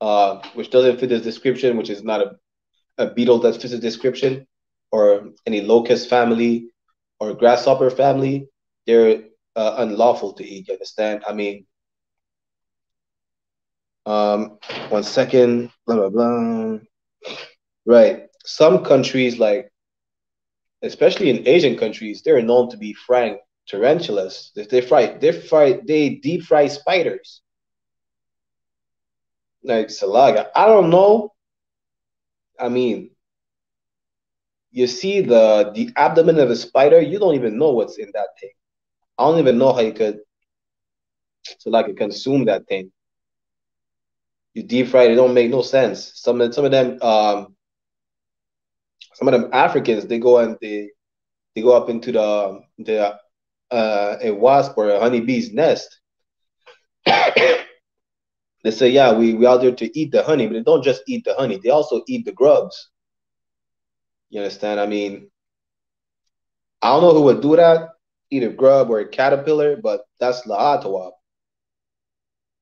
uh, which doesn't fit this description, which is not a, a beetle that fits the description, or any locust family or grasshopper family, they're uh, unlawful to eat. You understand? I mean, um, one second, blah blah blah. Right. Some countries, like especially in Asian countries, they're known to be frying tarantulas. They fry, they fry, they deep fry spiders. Like Salaga, I don't know. I mean, you see the the abdomen of a spider, you don't even know what's in that thing. I don't even know how you could so like consume that thing. You deep fry it, it don't make no sense. Some of some of them um some of them Africans they go and they they go up into the the uh, a wasp or a honeybee's nest. they say, yeah, we we out there to eat the honey, but they don't just eat the honey; they also eat the grubs. You understand? I mean, I don't know who would do that, either grub or a caterpillar, but that's lahatawab.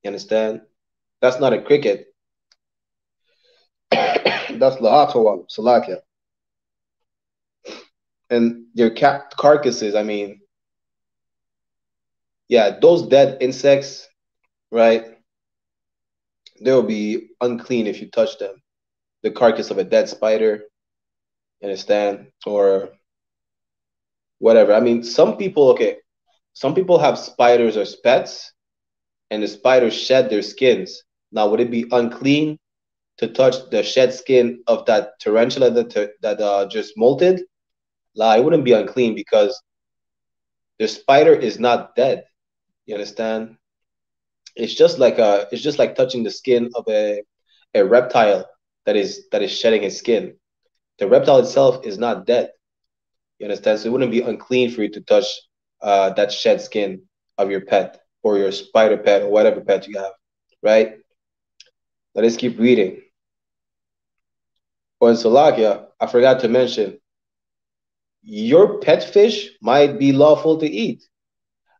You understand? That's not a cricket. that's lahatawab, salakia and their carcasses. I mean, yeah, those dead insects, right? They'll be unclean if you touch them. The carcass of a dead spider, You understand, or whatever. I mean, some people, okay, some people have spiders as pets, and the spiders shed their skins. Now, would it be unclean to touch the shed skin of that tarantula that that uh, just molted? La, it wouldn't be unclean because the spider is not dead. You understand? It's just like a, it's just like touching the skin of a, a reptile that is that is shedding its skin. The reptile itself is not dead. You understand? So it wouldn't be unclean for you to touch uh, that shed skin of your pet or your spider pet or whatever pet you have, right? Let us keep reading. Or in Salakia, I forgot to mention your pet fish might be lawful to eat.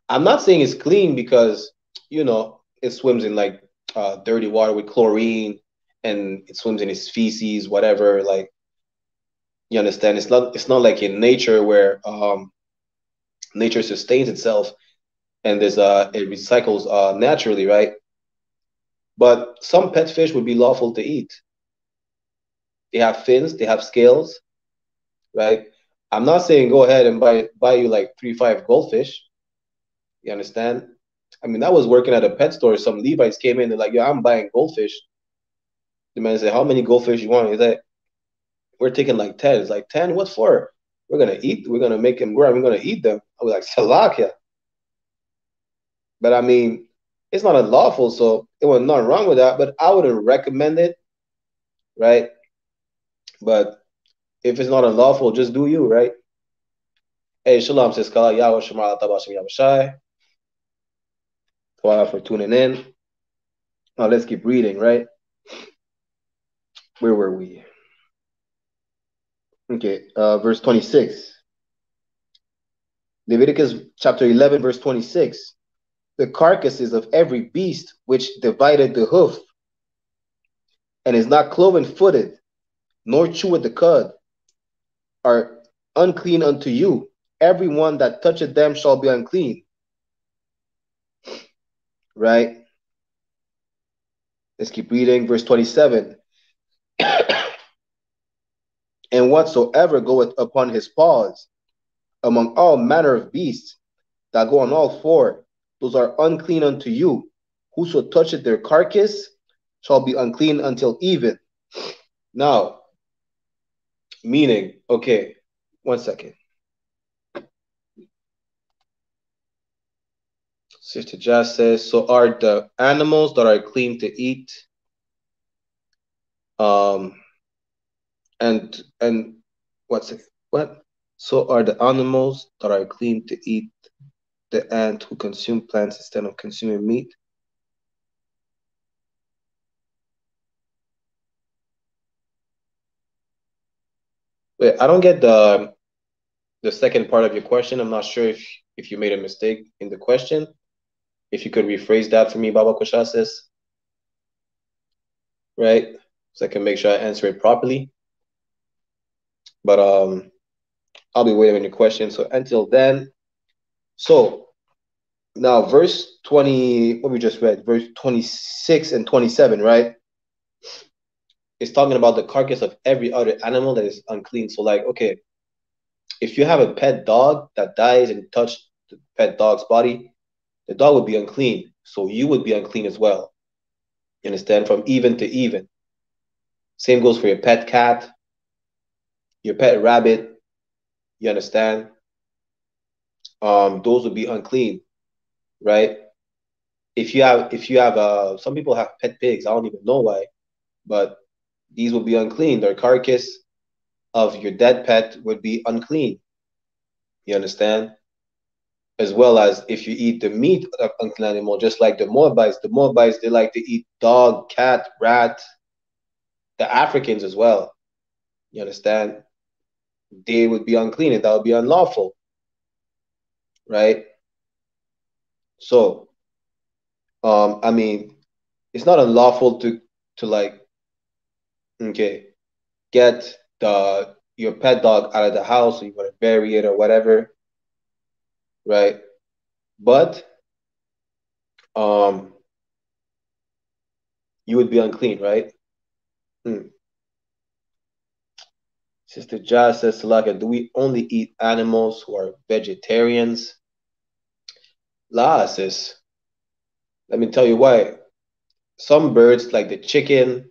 I'm not saying it's clean because, you know, it swims in like uh, dirty water with chlorine and it swims in its feces, whatever. Like, you understand? It's not. It's not like in nature where um, nature sustains itself and there's uh, it recycles uh, naturally, right? But some pet fish would be lawful to eat. They have fins. They have scales, right? I'm not saying go ahead and buy buy you like three five goldfish. You understand? I mean, I was working at a pet store. Some Levites came in. They're like, "Yo, I'm buying goldfish." The man said, "How many goldfish you want?" He's like, "We're taking like ten. It's like ten. What for? We're gonna eat. We're gonna make them grow. We're gonna eat them." I was like, "Salakia." But I mean, it's not unlawful, so it was nothing wrong with that. But I wouldn't recommend it, right? But if it's not unlawful, just do you, right? Hey, shalom, says Kala Yahweh Shemar Tabashim For tuning in. Now let's keep reading, right? Where were we? Okay, uh, verse 26. Leviticus chapter 11, verse 26. The carcasses of every beast which divided the hoof and is not cloven footed, nor cheweth the cud, are unclean unto you. Everyone that toucheth them shall be unclean. Right? Let's keep reading. Verse 27. and whatsoever goeth upon his paws, among all manner of beasts that go on all four, those are unclean unto you. Whoso toucheth their carcass shall be unclean until even. Now, Meaning, okay, one second. Sister Jazz says, so are the animals that are clean to eat? Um, and and what's it? What? So are the animals that are clean to eat the ant who consume plants instead of consuming meat? Wait, I don't get the the second part of your question. I'm not sure if if you made a mistake in the question. If you could rephrase that for me, Baba Kushasis. Right? So I can make sure I answer it properly. But um I'll be waiting on your question. So until then, so now verse 20, what we just read, verse 26 and 27, right? It's talking about the carcass of every other animal that is unclean. So, like, okay, if you have a pet dog that dies and touch the pet dog's body, the dog would be unclean. So you would be unclean as well. You understand? From even to even. Same goes for your pet cat, your pet rabbit. You understand? Um, those would be unclean, right? If you have, if you have, uh, some people have pet pigs. I don't even know why, but these would be unclean. Their carcass of your dead pet would be unclean. You understand? As well as if you eat the meat of an animal, just like the Moabites. The Moabites they like to eat dog, cat, rat. The Africans as well. You understand? They would be unclean, and that would be unlawful. Right? So, um, I mean, it's not unlawful to to like okay, get the your pet dog out of the house, or you want to bury it or whatever, right? But um, you would be unclean, right? Hmm. Sister Jazz says, Salaka, do we only eat animals who are vegetarians? La, sis. Let me tell you why. Some birds, like the chicken,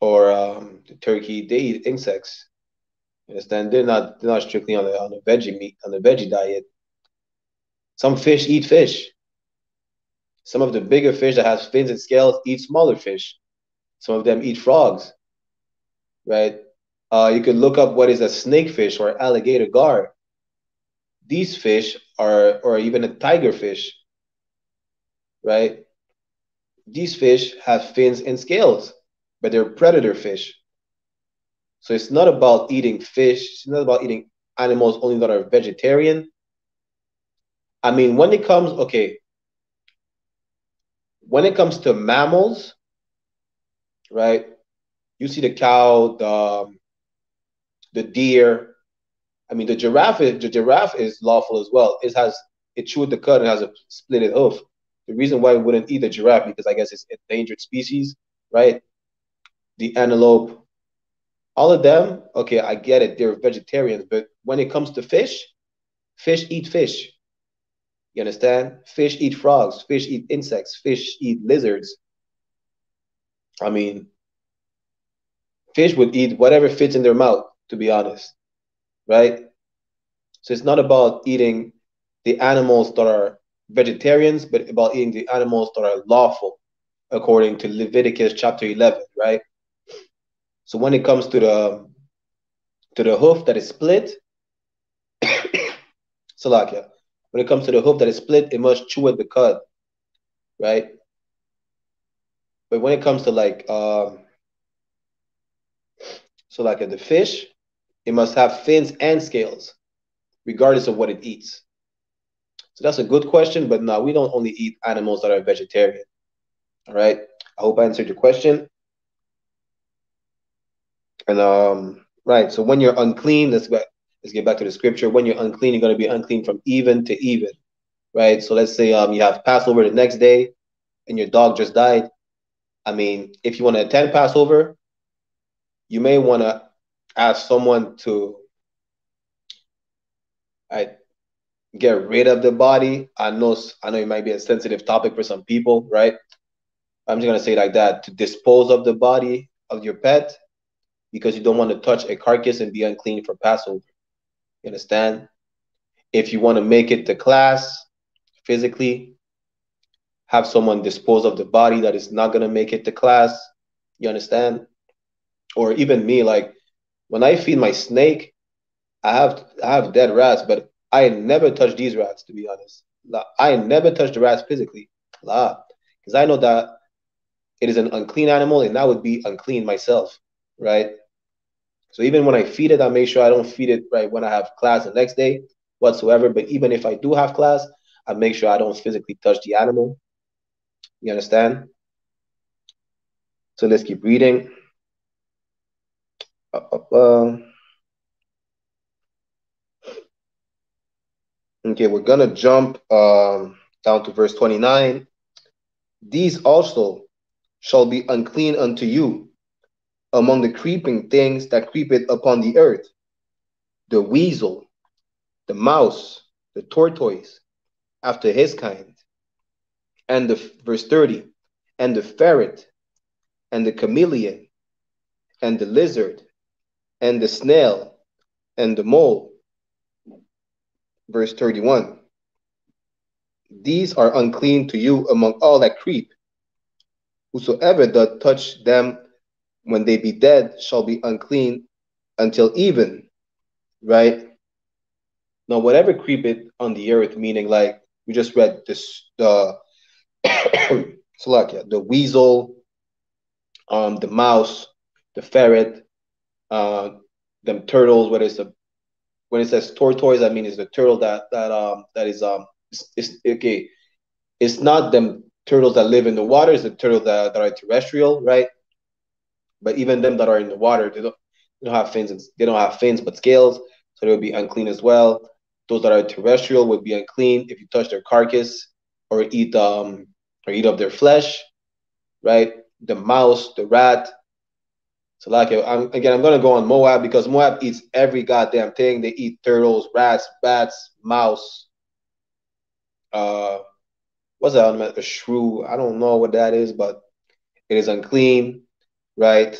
or um, the turkey, they eat insects. Understand? They're not they're not strictly on the on the veggie meat on the veggie diet. Some fish eat fish. Some of the bigger fish that have fins and scales eat smaller fish. Some of them eat frogs. Right? Uh, you could look up what is a snakefish or alligator gar. These fish are, or even a tiger fish, right? These fish have fins and scales but they're predator fish. So it's not about eating fish. It's not about eating animals only that are vegetarian. I mean, when it comes, okay, when it comes to mammals, right? You see the cow, the um, the deer. I mean, the giraffe. Is, the giraffe is lawful as well. It has it chewed the cud and has a splitted hoof. The reason why we wouldn't eat the giraffe because I guess it's endangered species, right? the antelope, all of them, okay, I get it, they're vegetarians, but when it comes to fish, fish eat fish. You understand? Fish eat frogs, fish eat insects, fish eat lizards. I mean, fish would eat whatever fits in their mouth, to be honest, right? So it's not about eating the animals that are vegetarians, but about eating the animals that are lawful, according to Leviticus chapter 11, right? So when it comes to the to the hoof that is split, Salakia, when it comes to the hoof that is split, it must chew at the cud, right? But when it comes to like um, so like the fish, it must have fins and scales, regardless of what it eats. So that's a good question, but no, we don't only eat animals that are vegetarian. All right. I hope I answered your question. And um, right. So when you're unclean, let's get let's get back to the scripture. When you're unclean, you're going to be unclean from even to even, right? So let's say um you have Passover the next day, and your dog just died. I mean, if you want to attend Passover, you may want to ask someone to I get rid of the body. I know I know it might be a sensitive topic for some people, right? I'm just gonna say like that to dispose of the body of your pet because you don't want to touch a carcass and be unclean for Passover. You understand? If you want to make it to class physically, have someone dispose of the body that is not gonna make it to class. You understand? Or even me, like when I feed my snake, I have I have dead rats, but I never touch these rats to be honest. I never touch the rats physically, because I know that it is an unclean animal, and I would be unclean myself, right? So even when I feed it, I make sure I don't feed it right when I have class the next day whatsoever. But even if I do have class, I make sure I don't physically touch the animal. You understand? So let's keep reading. Uh, uh, uh. Okay, we're gonna jump um, down to verse 29. These also shall be unclean unto you among the creeping things that creepeth upon the earth the weasel, the mouse, the tortoise, after his kind, and the verse 30, and the ferret, and the chameleon, and the lizard, and the snail, and the mole. Verse 31. These are unclean to you among all that creep. Whosoever doth touch them when they be dead shall be unclean until even, right? Now, whatever creepeth on the earth, meaning like we just read this, the Salakia, the weasel, um, the mouse, the ferret, uh, them turtles. What is the when it says tortoise? I mean, it's the turtle that that um that is um it's, it's okay. It's not them turtles that live in the water. It's the turtles that, that are terrestrial, right? But even them that are in the water, they don't, they don't have fins. They don't have fins, but scales, so they would be unclean as well. Those that are terrestrial would be unclean if you touch their carcass or eat um or eat of their flesh, right? The mouse, the rat. So like I'm, again, I'm gonna go on Moab because Moab eats every goddamn thing. They eat turtles, rats, bats, mouse. Uh, what's that? A shrew. I don't know what that is, but it is unclean right?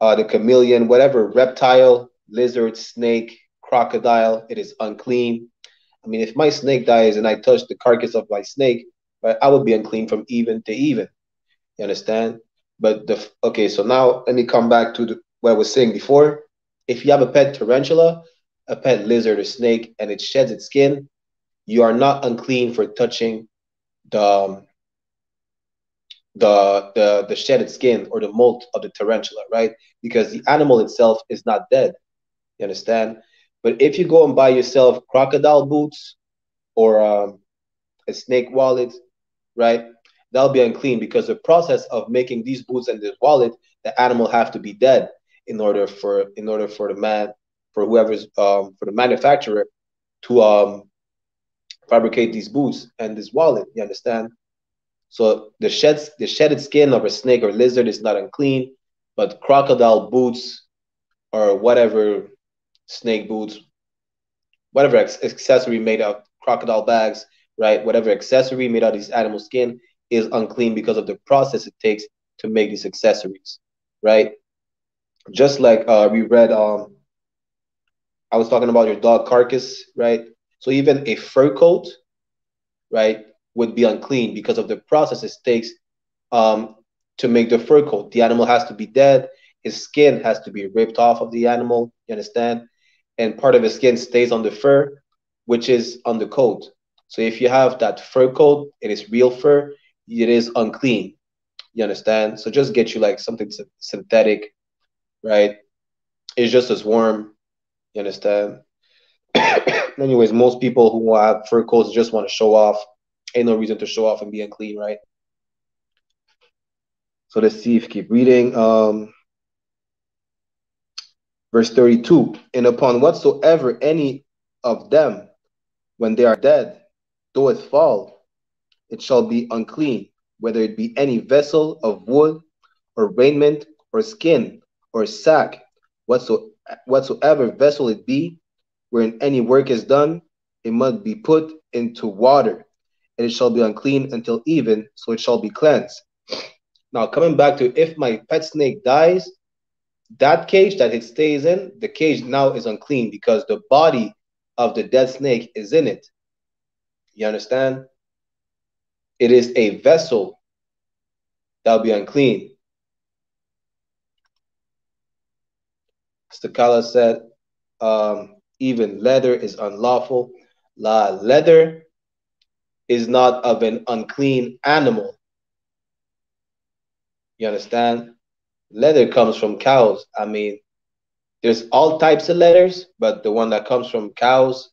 Uh, the chameleon, whatever reptile, lizard, snake, crocodile, it is unclean. I mean, if my snake dies and I touch the carcass of my snake, right, I would be unclean from even to even. You understand? But the okay, so now let me come back to the, what I was saying before. If you have a pet tarantula, a pet lizard or snake, and it sheds its skin, you are not unclean for touching the um, the the the shedded skin or the molt of the tarantula, right? Because the animal itself is not dead. You understand? But if you go and buy yourself crocodile boots or um, a snake wallet, right? That'll be unclean because the process of making these boots and this wallet, the animal have to be dead in order for in order for the man for whoever's um, for the manufacturer to um, fabricate these boots and this wallet. You understand? So the shed the shedded skin of a snake or lizard is not unclean, but crocodile boots or whatever snake boots, whatever accessory made out of crocodile bags, right? Whatever accessory made out of this animal skin is unclean because of the process it takes to make these accessories, right? Just like uh, we read, um, I was talking about your dog carcass, right? So even a fur coat, right? Would be unclean because of the process it takes um, to make the fur coat. The animal has to be dead. His skin has to be ripped off of the animal. You understand? And part of his skin stays on the fur, which is on the coat. So if you have that fur coat, it is real fur. It is unclean. You understand? So just get you like something synthetic, right? It's just as warm. You understand? Anyways, most people who have fur coats just want to show off ain't no reason to show off and be unclean, right? So let's see if keep reading. Um, verse 32 And upon whatsoever any of them, when they are dead, doeth fall, it shall be unclean, whether it be any vessel of wood, or raiment, or skin, or sack, whatso, whatsoever vessel it be, wherein any work is done, it must be put into water, and it shall be unclean until even, so it shall be cleansed. Now, coming back to if my pet snake dies, that cage that it stays in, the cage now is unclean because the body of the dead snake is in it. You understand? it is a vessel that'll be unclean. Stakala said, um, even leather is unlawful. La leather is not of an unclean animal. You understand? Leather comes from cows. I mean, there's all types of leathers, but the one that comes from cows,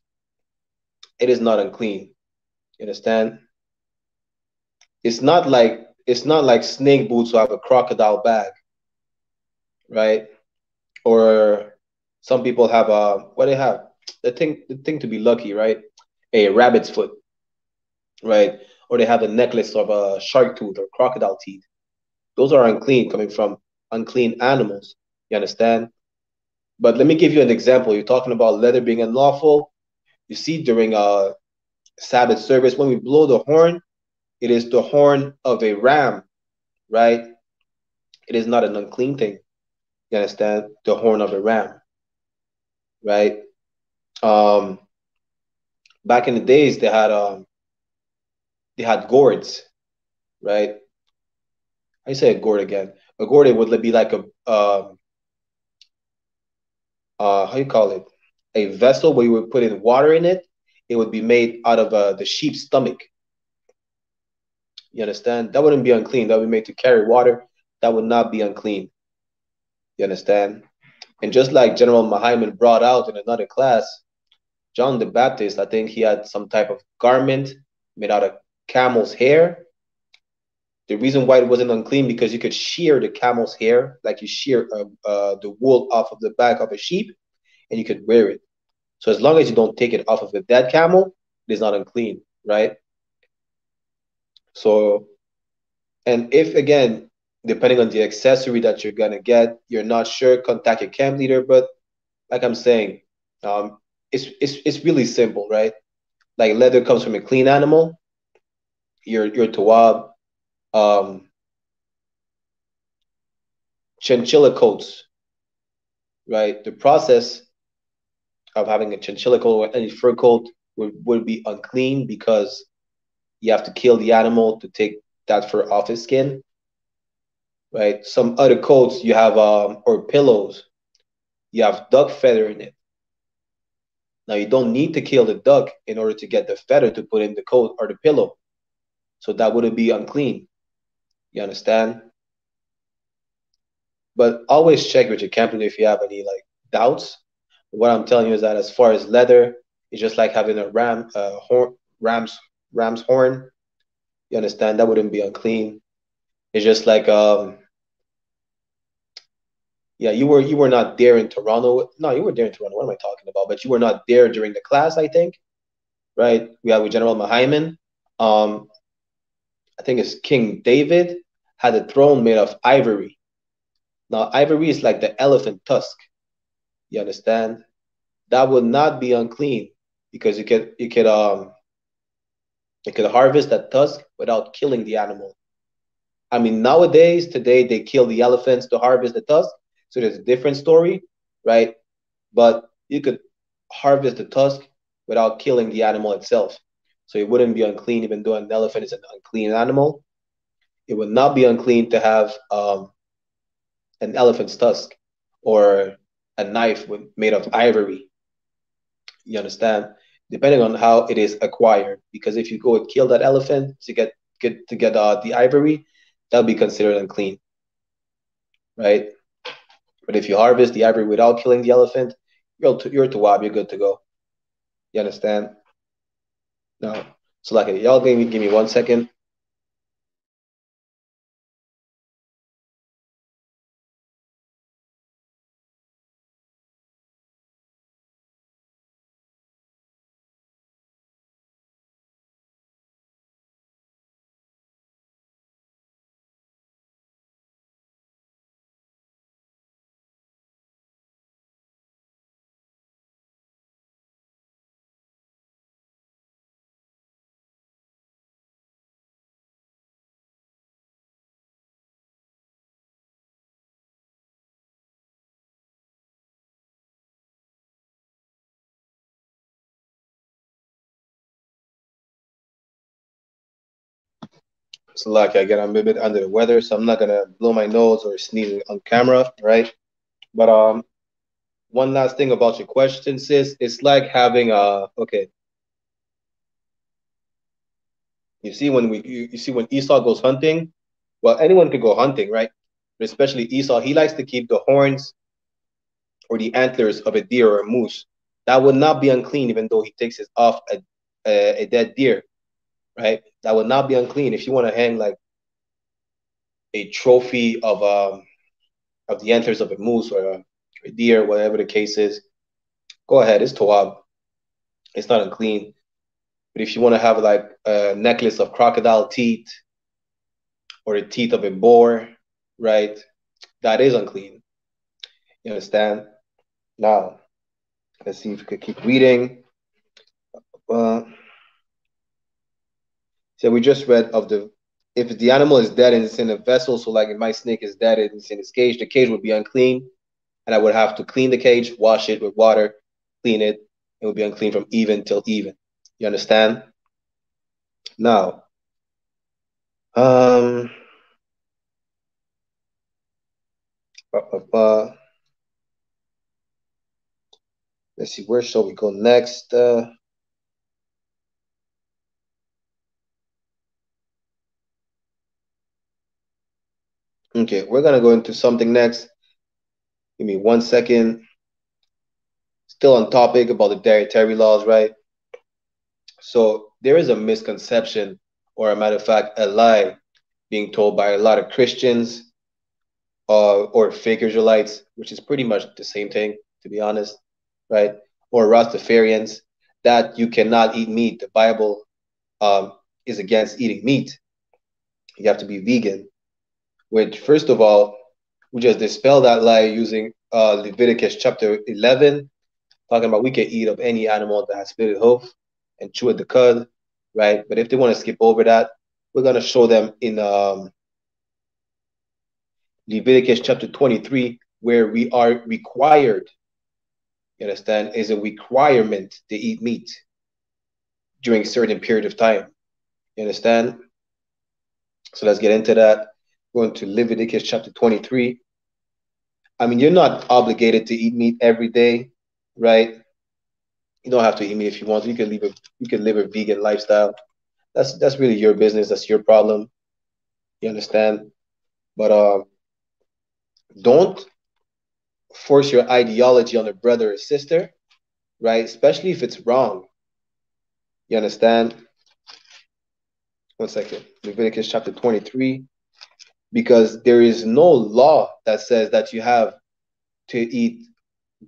it is not unclean. You understand? It's not like it's not like snake boots who have a crocodile bag, right? Or some people have a what they have the thing the thing to be lucky, right? A rabbit's foot, right? Or they have a necklace of a shark tooth or crocodile teeth. Those are unclean, coming from unclean animals. You understand? But let me give you an example. You're talking about leather being unlawful. You see, during a Sabbath service, when we blow the horn, it is the horn of a ram, right? It is not an unclean thing. You understand? The horn of a ram, right? Um, back in the days, they had um, they had gourds, right? I say a gourd again. A gourd it would be like a um, uh, how you call it? A vessel where you would put in water in it. It would be made out of uh, the sheep's stomach. You understand? That wouldn't be unclean. That would be made to carry water. That would not be unclean. You understand? And just like General Mahaiman brought out in another class, John the Baptist, I think he had some type of garment made out of camel's hair. The reason why it wasn't unclean because you could shear the camel's hair, like you shear uh, uh, the wool off of the back of a sheep, and you could wear it. So as long as you don't take it off of a dead camel, it is not unclean, right? So, and if again, depending on the accessory that you're gonna get, you're not sure, contact your camp leader. But like I'm saying, um, it's it's it's really simple, right? Like leather comes from a clean animal. Your your tawab, um, chinchilla coats, right? The process of having a chinchilla coat or any fur coat would, would be unclean because you have to kill the animal to take that fur off his skin, right? Some other coats you have, um, or pillows, you have duck feather in it. Now you don't need to kill the duck in order to get the feather to put in the coat or the pillow. So that wouldn't be unclean. You understand? But always check with your company if you have any like doubts. What I'm telling you is that as far as leather, it's just like having a ram uh, horn ram's ram's horn. You understand? That wouldn't be unclean. It's just like um yeah, you were you were not there in Toronto. No, you were there in Toronto. What am I talking about? But you were not there during the class, I think. Right? We had with General Mahaiman. Um, I think it's King David had a throne made of ivory. Now, ivory is like the elephant tusk. You understand? That would not be unclean because you could you could um you could harvest that tusk without killing the animal. I mean, nowadays, today they kill the elephants to harvest the tusk, so there's a different story, right? But you could harvest the tusk without killing the animal itself. So it wouldn't be unclean, even though an elephant is an unclean animal. It would not be unclean to have um, an elephant's tusk or a knife with, made of ivory. You understand? Depending on how it is acquired, because if you go and kill that elephant to get get to get uh, the ivory, that'll be considered unclean, right? But if you harvest the ivory without killing the elephant, you're to, you're tawab, you're good to go. You understand? No. So like y'all give me give me one second. So like again, I'm a bit under the weather, so I'm not gonna blow my nose or sneeze on camera, right? But um, one last thing about your question, sis. It's like having a okay. You see when we you, you see when Esau goes hunting, well, anyone could go hunting, right? But especially Esau, he likes to keep the horns or the antlers of a deer or a moose. That would not be unclean, even though he takes it off a, a, a dead deer, right? That would not be unclean. If you want to hang like a trophy of um of the antlers of a moose or a, a deer, whatever the case is, go ahead. It's tawab. It's not unclean. But if you want to have like a necklace of crocodile teeth or the teeth of a boar, right? That is unclean. You understand? Now, let's see if we could keep reading. Uh, so we just read of the if the animal is dead and it's in a vessel, so like if my snake is dead and it's in its cage, the cage would be unclean, and I would have to clean the cage, wash it with water, clean it. It would be unclean from even till even. You understand? Now, um, uh, let's see, where shall we go next? Uh, okay, we're gonna go into something next. Give me one second. Still on topic about the dietary laws, right? So there is a misconception, or a matter of fact, a lie being told by a lot of Christians uh, or fake Israelites, which is pretty much the same thing, to be honest, right? Or Rastafarians, that you cannot eat meat. The Bible um, is against eating meat. You have to be vegan. Which, first of all, we just dispel that lie using uh, Leviticus chapter 11, talking about we can eat of any animal that has split hoof and chew at the cud, right? But if they want to skip over that, we're going to show them in um, Leviticus chapter 23, where we are required, you understand, is a requirement to eat meat during a certain period of time. You understand? So let's get into that. Going to Leviticus chapter 23. I mean, you're not obligated to eat meat every day, right? You don't have to eat meat if you want. You can live a you can live a vegan lifestyle. That's that's really your business. That's your problem. You understand? But um, don't force your ideology on a brother or sister, right? Especially if it's wrong. You understand? One second. Leviticus chapter 23. Because there is no law that says that you have to eat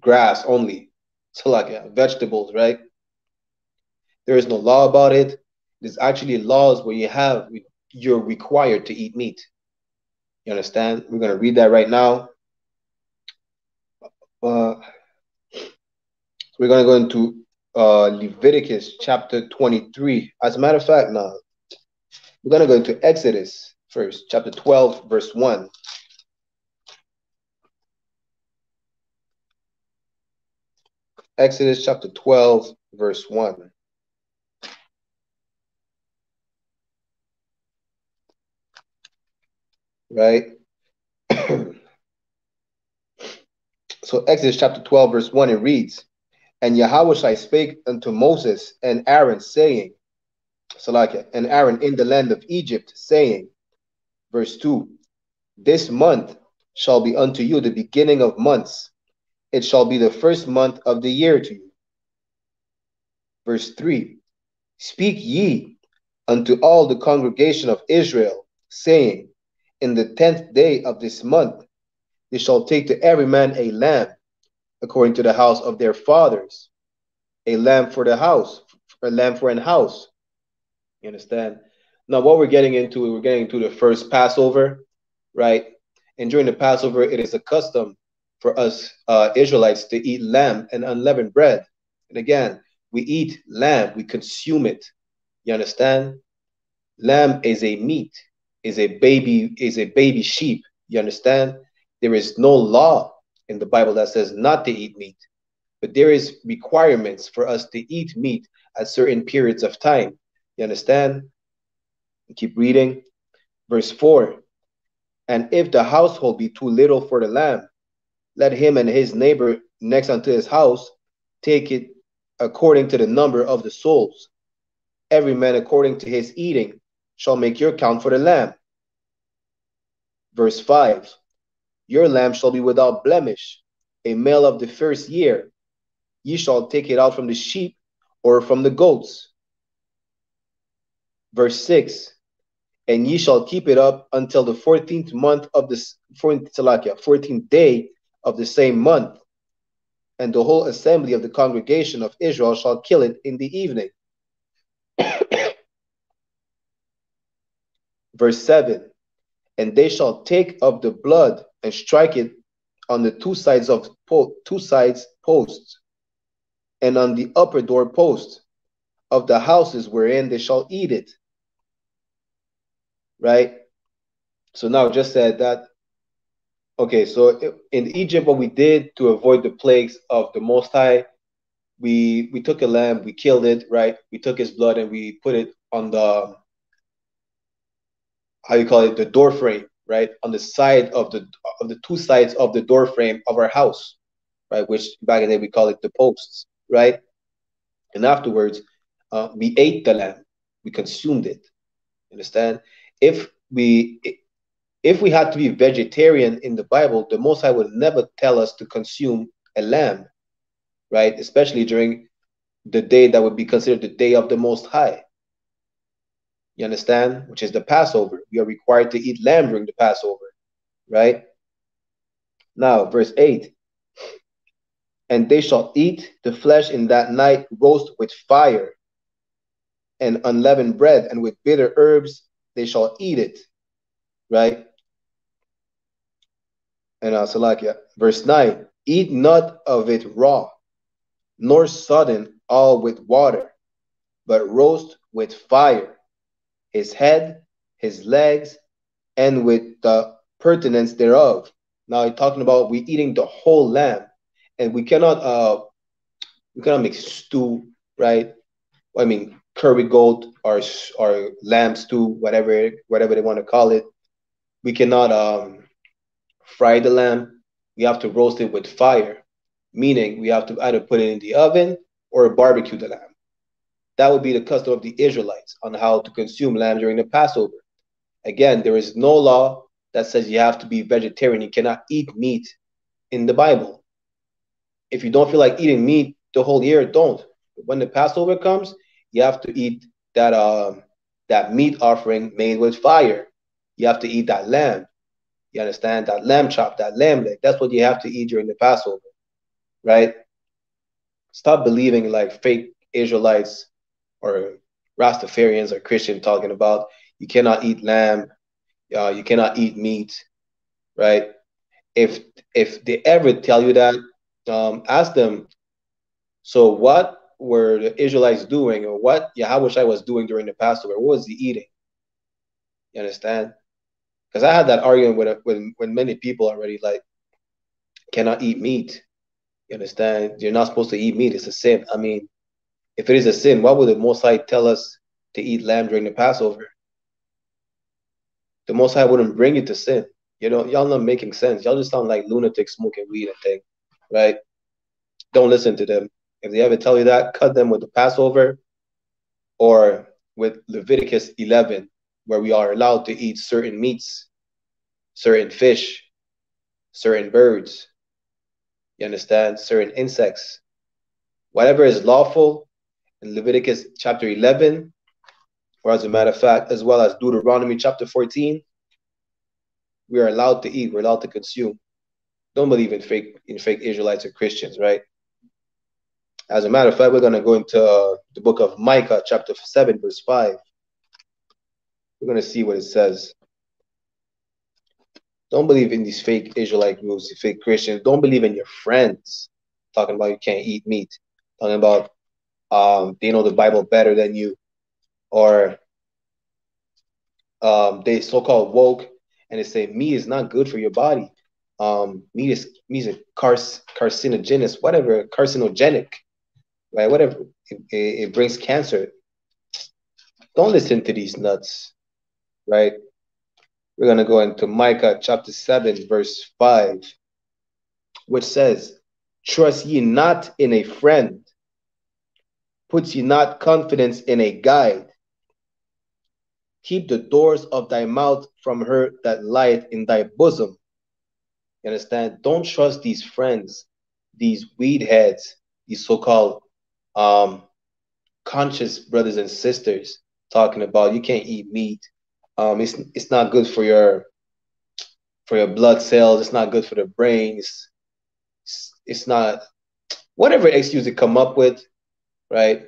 grass only. So like vegetables, right? There is no law about it. There's actually laws where you have you're required to eat meat. You understand? We're gonna read that right now. Uh, we're gonna go into uh, Leviticus chapter 23. As a matter of fact, now we're gonna go into Exodus first, chapter 12, verse 1. Exodus chapter 12, verse 1. Right? so Exodus chapter 12, verse 1, it reads, And Yahweh spake unto Moses and Aaron, saying, Salakia, and Aaron in the land of Egypt, saying, verse 2, This month shall be unto you the beginning of months it shall be the first month of the year to you. Verse 3 Speak ye unto all the congregation of Israel, saying, In the tenth day of this month, they shall take to every man a lamb, according to the house of their fathers, a lamb for the house, a lamb for an house. You understand? Now, what we're getting into, we're getting into the first Passover, right? And during the Passover, it is a custom for us uh, Israelites to eat lamb and unleavened bread. And again, we eat lamb, we consume it. You understand? Lamb is a meat, is a baby, is a baby sheep. You understand? There is no law in the Bible that says not to eat meat, but there is requirements for us to eat meat at certain periods of time. You understand? Keep reading. Verse 4 And if the household be too little for the lamb, let him and his neighbor next unto his house take it according to the number of the souls. Every man according to his eating shall make your count for the lamb. Verse 5 Your lamb shall be without blemish, a male of the first year. Ye shall take it out from the sheep or from the goats. Verse 6 And ye shall keep it up until the 14th month of the 14th day of the same month. And the whole assembly of the congregation of Israel shall kill it in the evening. Verse 7 And they shall take of the blood and strike it on the two sides of two sides posts and on the upper door post of the houses wherein they shall eat it. Right? So now just said that okay, so in Egypt what we did to avoid the plagues of the most high, we we took a lamb, we killed it, right? We took his blood and we put it on the how you call it the door frame right? On the side of the of the two sides of the door frame of our house right? Which back in the day we call it the posts right? And afterwards uh, we ate the lamb. We consumed it. Understand if we if we had to be vegetarian in the bible the most high would never tell us to consume a lamb right especially during the day that would be considered the day of the most high you understand? Which is the Passover. We are required to eat lamb during the Passover, right? Now, verse 8 And they shall eat the flesh in that night, roast with fire and unleavened bread, and with bitter herbs they shall eat it, right? And uh, Salakia, verse 9 Eat not of it raw, nor sodden all with water, but roast with fire his head, his legs, and with the purtenance thereof. Now he's talking about we eating the whole lamb, and we cannot uh we cannot make stew, right? I mean curry goat or or lamb stew, whatever whatever they want to call it. We cannot um fry the lamb. We have to roast it with fire, meaning we have to either put it in the oven or barbecue the lamb. That would be the custom of the Israelites on how to consume lamb during the Passover. Again, there is no law that says you have to be vegetarian. You cannot eat meat in the Bible. If you don't feel like eating meat the whole year, don't. When the Passover comes, you have to eat that um, that meat offering made with fire. You have to eat that lamb. You understand that lamb chop, that lamb leg. That's what you have to eat during the Passover, right? Stop believing like fake Israelites or Rastafarians or Christian talking about you cannot eat lamb, uh, you cannot eat meat, right? If if they ever tell you that, um, ask them. So what were the Israelites doing, or what Yahweh was doing during the Passover? What was he eating? You understand? Because I had that argument with with with many people already. Like, cannot eat meat. You understand? You're not supposed to eat meat. It's a sin. I mean, if it is a sin, why would the Most High tell us to eat lamb during the Passover? The Most High wouldn't bring you to sin. You know, y'all not making sense. Y'all just sound like lunatics smoking weed and thing, right? Don't listen to them. If they ever tell you that, cut them with the Passover or with Leviticus 11, where we are allowed to eat certain meats, certain fish, certain birds. You understand? Certain insects. Whatever is lawful in Leviticus chapter 11, or as a matter of fact, as well as Deuteronomy chapter 14, we are allowed to eat, we're allowed to consume. Don't believe in fake in fake Israelites or Christians, right? As a matter of fact, we're going to go into uh, the book of Micah, chapter 7, verse 5. We're going to see what it says. Don't believe in these fake Israelite groups, fake Christians. Don't believe in your friends talking about you can't eat meat, talking about um, they know the Bible better than you, or um, they so-called woke and they say meat is not good for your body. Um, meat is meat is cars, carcinogenous, whatever, carcinogenic, right? Whatever, it, it, brings cancer. Don't listen to these nuts, right? We're going to go into Micah chapter 7, verse 5, which says, Trust ye not in a friend, put ye not confidence in a guide. Keep the doors of thy mouth from her that lieth in thy bosom. You understand? Don't trust these friends, these weed heads, these so-called um, conscious brothers and sisters talking about you can't eat meat. Um, it's it's not good for your for your blood cells. It's not good for the brain. It's it's, not whatever excuse they come up with, right?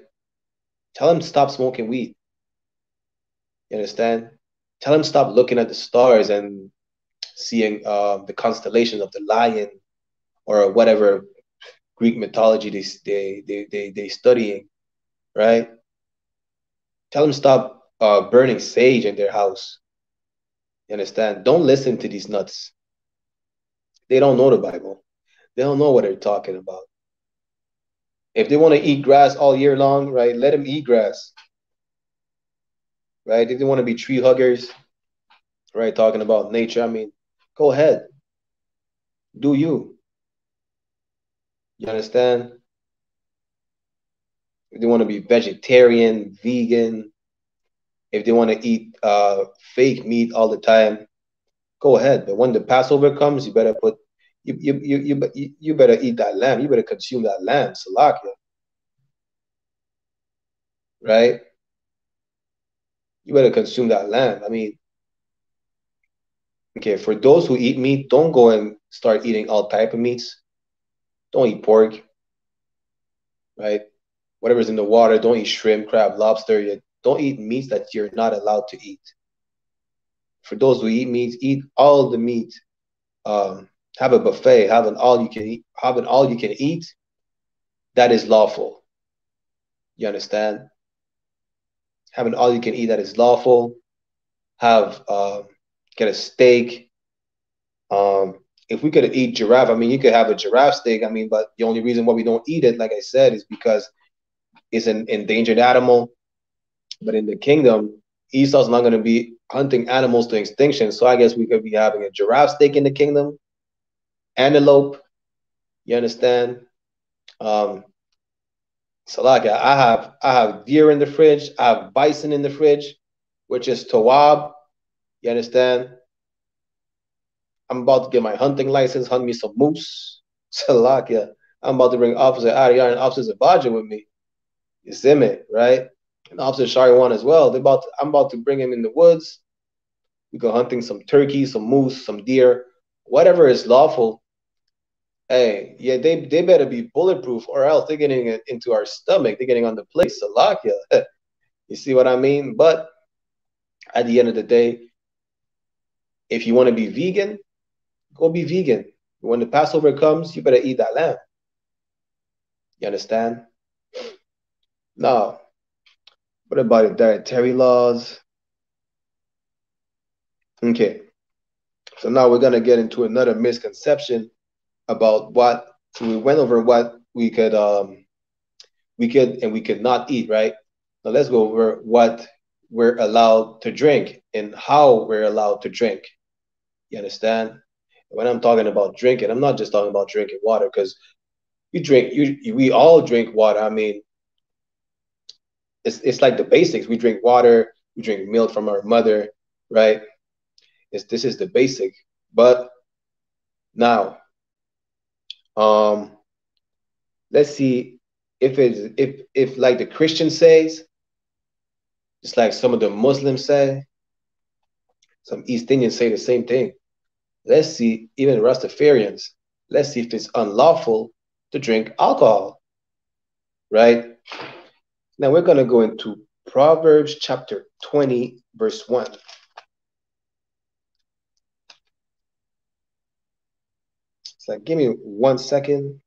Tell them to stop smoking weed. You understand? Tell them stop looking at the stars and seeing uh, the constellations of the lion or whatever Greek mythology they they they they, they studying, right? Tell them stop uh, burning sage in their house. You understand? Don't listen to these nuts. They don't know the Bible. They don't know what they're talking about. If they want to eat grass all year long, right, let them eat grass. Right? If they want to be tree huggers, right, talking about nature, I mean, go ahead. Do you. You understand? If they want to be vegetarian, vegan, if they want to eat uh, fake meat all the time, go ahead. But when the Passover comes, you better put you you you you, you better eat that lamb. You better consume that lamb, salakia. Right? You better consume that lamb. I mean, okay, for those who eat meat, don't go and start eating all type of meats. Don't eat pork. Right? Whatever's in the water, don't eat shrimp, crab, lobster. You don't eat meats that you're not allowed to eat. For those who eat meat, eat all the meat. Um, have a buffet, have an all you can eat, have an all you can eat. That is lawful. You understand? Have an all you can eat that is lawful. Have uh, get a steak. Um, if we could eat giraffe, I mean, you could have a giraffe steak. I mean, but the only reason why we don't eat it, like I said, is because it's an endangered animal. But in the kingdom, Esau's not going to be hunting animals to extinction. So I guess we could be having a giraffe steak in the kingdom, antelope. You understand? Um, so like I have I have deer in the fridge. I have bison in the fridge, which is tawab. You understand? I'm about to get my hunting license, hunt me some moose. Salakia. I'm about to bring Officer Adiyar and Officer Zabaja with me. You see me, right? And Officer Shariwan as well. They're about to, I'm about to bring him in the woods. We go hunting some turkey, some moose, some deer, whatever is lawful. Hey, yeah, they, they better be bulletproof or else they're getting it into our stomach. They're getting on the plate, Salakia. you see what I mean? But at the end of the day, if you want to be vegan, go be vegan. When the Passover comes, you better eat that lamb. You understand? Now, what about the dietary laws? Okay. So now we're gonna get into another misconception about what so we went over what we could um we could and we could not eat, right? Now let's go over what we're allowed to drink and how we're allowed to drink. You understand? When I'm talking about drinking, I'm not just talking about drinking water because you drink you we all drink water. I mean, it's it's like the basics. We drink water, we drink milk from our mother, right? It's this is the basic. But now, um, let's see if it's if if like the Christian says, just like some of the Muslims say, some East Indians say the same thing. Let's see, even Rastafarians, let's see if it's unlawful to drink alcohol, right? Now we're going to go into Proverbs chapter 20, verse 1. So give me one second.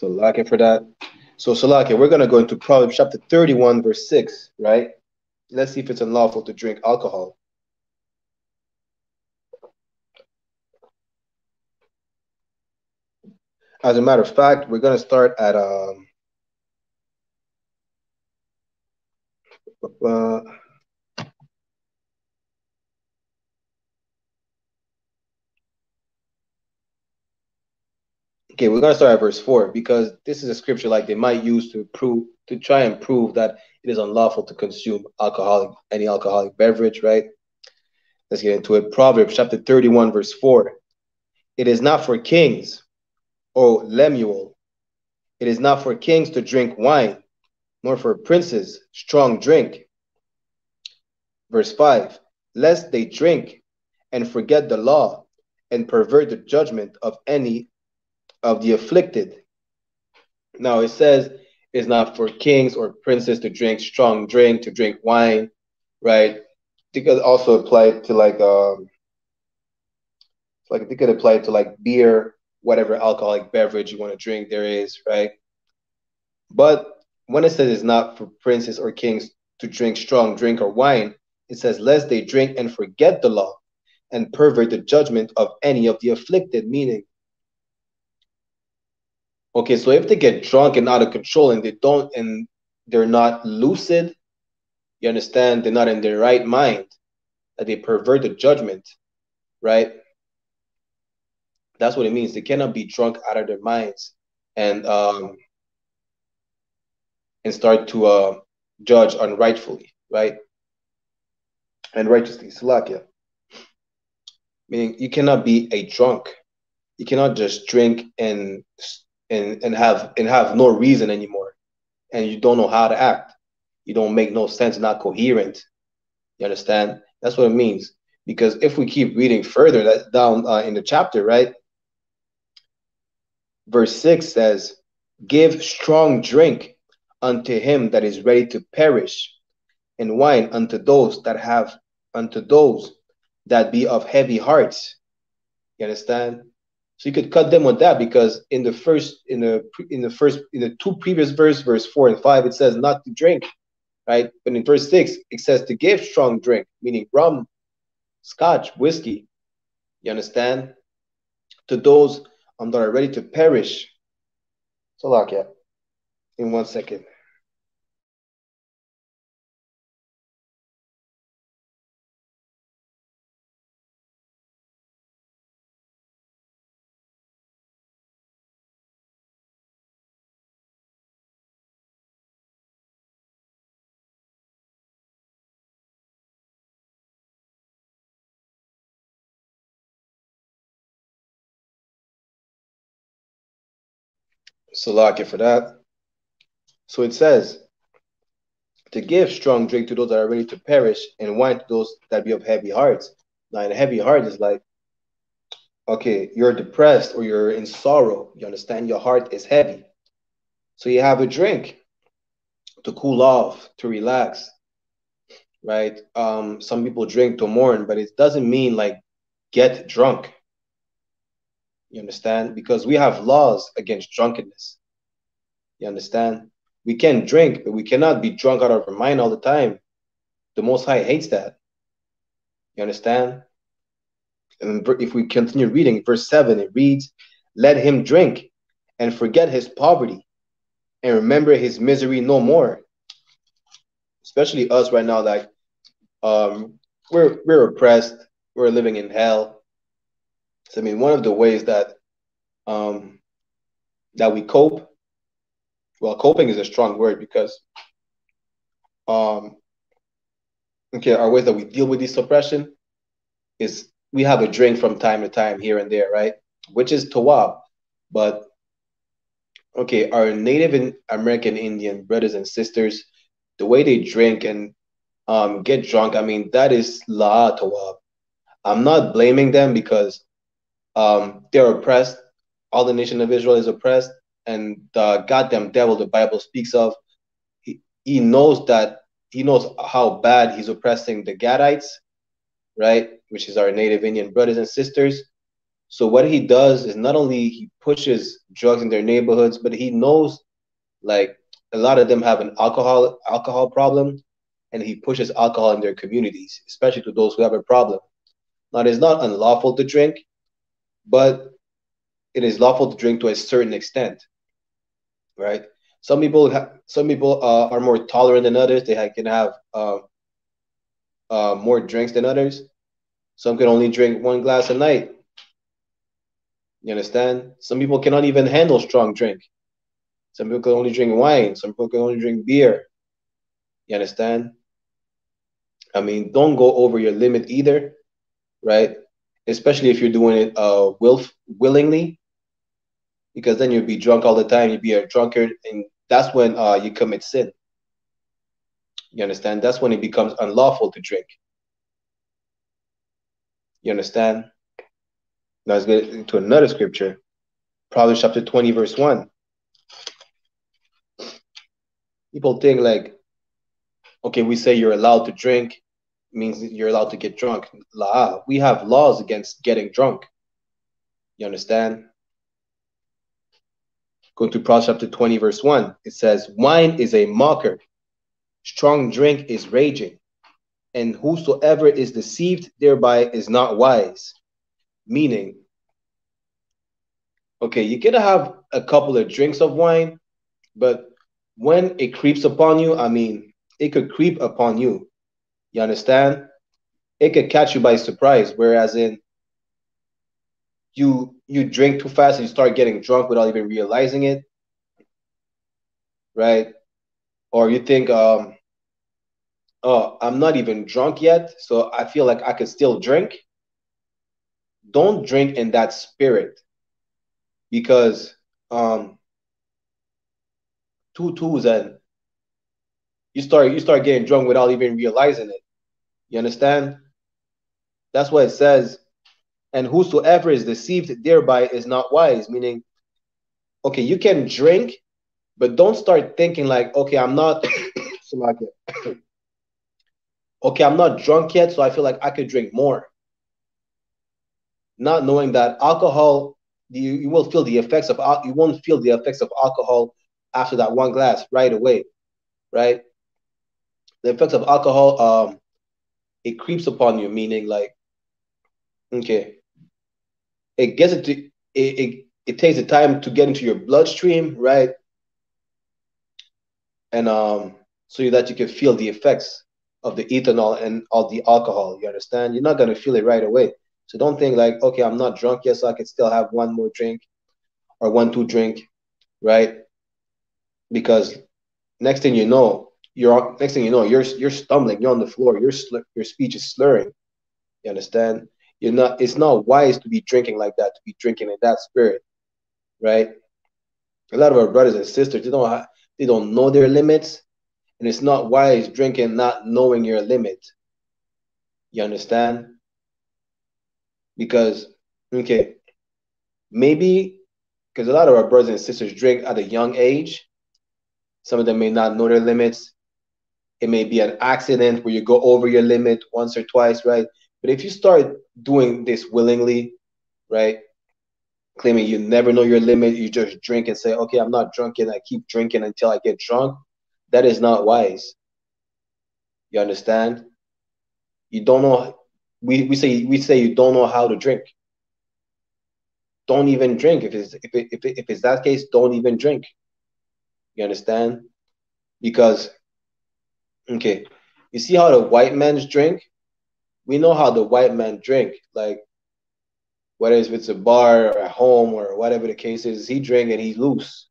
Salaki for that. So Salaki, we're gonna go into Proverbs chapter 31, verse 6, right? Let's see if it's unlawful to drink alcohol. As a matter of fact, we're gonna start at um uh, Okay, we're gonna start at verse four because this is a scripture like they might use to prove to try and prove that it is unlawful to consume alcoholic any alcoholic beverage, right? Let's get into it. Proverbs chapter 31, verse 4. It is not for kings, O Lemuel. It is not for kings to drink wine, nor for princes strong drink. Verse 5. Lest they drink and forget the law and pervert the judgment of any of the afflicted. Now it says it's not for kings or princes to drink strong drink, to drink wine, right? It could also apply to like um like it could apply to like beer, whatever alcoholic beverage you want to drink there is, right? But when it says it's not for princes or kings to drink strong drink or wine, it says lest they drink and forget the law and pervert the judgment of any of the afflicted, meaning Okay, so if they get drunk and out of control and they don't and they're not lucid, you understand, they're not in their right mind, that they pervert the judgment, right? That's what it means. They cannot be drunk out of their minds and um and start to uh judge unrightfully, right? And righteously, Salakia. Meaning you cannot be a drunk. You cannot just drink and and and have and have no reason anymore, and you don't know how to act. You don't make no sense, not coherent. You understand? That's what it means. Because if we keep reading further, that down uh, in the chapter, right? Verse six says, "Give strong drink unto him that is ready to perish, and wine unto those that have unto those that be of heavy hearts." You understand? So you could cut them with that because in the first, in the in the first, in the two previous verse, verse four and five, it says not to drink, right? But in verse six, it says to give strong drink, meaning rum, scotch, whiskey. You understand? To those um, that are ready to perish. So, lock yeah. In one second. Salakia for that. So it says, to give strong drink to those that are ready to perish, and wine to those that be of heavy hearts. Now, a heavy heart is like, okay, you're depressed or you're in sorrow. You understand? Your heart is heavy. So you have a drink to cool off, to relax, right? Um, some people drink to mourn, but it doesn't mean like get drunk. You understand? Because we have laws against drunkenness. You understand? We can drink, but we cannot be drunk out of our mind all the time. The Most High hates that. You understand? And if we continue reading, verse 7, it reads, Let him drink and forget his poverty and remember his misery no more. Especially us right now, like um, we're we're oppressed, we're living in hell so I mean, one of the ways that um, that we cope, well, coping is a strong word because um, okay, our ways that we deal with this suppression is we have a drink from time to time here and there, right? Which is tawab, but okay, our Native American Indian brothers and sisters, the way they drink and um, get drunk, I mean, that is la tawab. I'm not blaming them because um, they're oppressed. All the nation of Israel is oppressed, and the goddamn devil the Bible speaks of, he, he knows that he knows how bad he's oppressing the Gadites, right? Which is our native Indian brothers and sisters. So what he does is not only he pushes drugs in their neighborhoods, but he knows like a lot of them have an alcohol alcohol problem, and he pushes alcohol in their communities, especially to those who have a problem. Now, it is not unlawful to drink, but it is lawful to drink to a certain extent, right? Some people, ha- some people uh, are more tolerant than others. They ha- can have uh, uh, more drinks than others. Some can only drink one glass a night. You understand? Some people cannot even handle strong drink. Some people can only drink wine. Some people can only drink beer. You understand? I mean, don't go over your limit either, right? Especially if you're doing it uh will willingly, because then you'll be drunk all the time. You'll be a drunkard, and that's when uh you commit sin. You understand? That's when it becomes unlawful to drink. You understand? Now let's get into another scripture. Proverbs chapter 20, verse 1. People think like, okay, we say you're allowed to drink, means you're allowed to get drunk. La, we have laws against getting drunk. You understand? Go to Proverbs chapter 20, verse 1. It says, Wine is a mocker, strong drink is raging, and whosoever is deceived thereby is not wise. Meaning, okay, you can have a couple of drinks of wine, but when it creeps upon you, I mean, it could creep upon you. You understand? It could catch you by surprise. Whereas in you you drink too fast and you start getting drunk without even realizing it, right? Or you think, um, oh, I'm not even drunk yet, so I feel like I could still drink. Don't drink in that spirit, because um, two twos and you start you start getting drunk without even realizing it. You understand? That's what it says. And whosoever is deceived thereby is not wise. Meaning, okay, you can drink, but don't start thinking like, okay, I'm not okay, I'm not drunk yet, so I feel like I could drink more. Not knowing that alcohol, you, you will feel the effects of you won't feel the effects of alcohol after that one glass right away, right? The effects of alcohol, um, it creeps upon you, meaning like, okay, it gets into it, it, it takes the time to get into your bloodstream, right? And um, so that you can feel the effects of the ethanol and all the alcohol. You understand? You're not gonna feel it right away. So don't think like, okay, I'm not drunk yet, so I can still have one more drink or one two drink, right? Because next thing you know, you're next thing you know, you're you're stumbling, you're on the floor, your your speech is slurring. You understand? You're not. It's not wise to be drinking like that. To be drinking in that spirit, right? A lot of our brothers and sisters, they don't they don't know their limits, and it's not wise drinking not knowing your limit. You understand? Because okay, maybe because a lot of our brothers and sisters drink at a young age. Some of them may not know their limits. It may be an accident where you go over your limit once or twice, right? But if you start doing this willingly, right? Claiming you never know your limit, you just drink and say, okay, I'm not drunk and I keep drinking until I get drunk. That is not wise. You understand? You don't know. We, we say we say you don't know how to drink. Don't even drink. If it's if it, if, it, if it's that case, don't even drink. You understand? Because okay, you see how the white men's drink? we know how the white man drink. Like whether it's a bar or at home or whatever the case is, he drink and he's loose.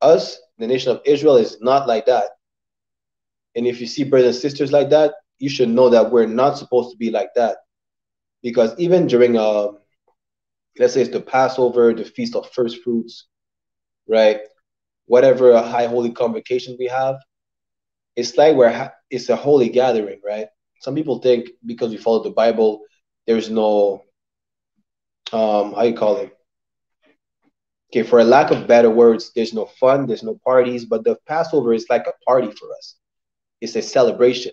Us, the nation of Israel, is not like that. And if you see brothers and sisters like that, you should know that we're not supposed to be like that. Because even during um, let's say it's the Passover, the Feast of First Fruits, right? Whatever high holy convocation we have, it's like we're it's a holy gathering, right? some people think because we follow the Bible, there's no um how you call it? Okay, for a lack of better words, there's no fun, there's no parties, but the Passover is like a party for us. It's a celebration.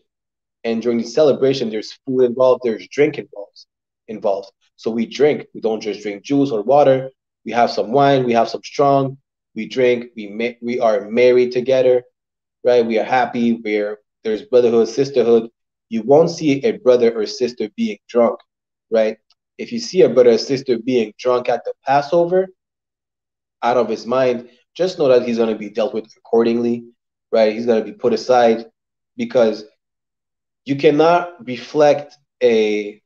And during the celebration, there's food involved, there's drink involved. involved. So we drink. We don't just drink juice or water. We have some wine. We have some strong. We drink. We ma- we are married together, right? We are happy. We're there's brotherhood, sisterhood. You won't see a brother or sister being drunk, right? If you see a brother or sister being drunk at the Passover, out of his mind, just know that he's going to be dealt with accordingly, right? He's going to be put aside because you cannot reflect a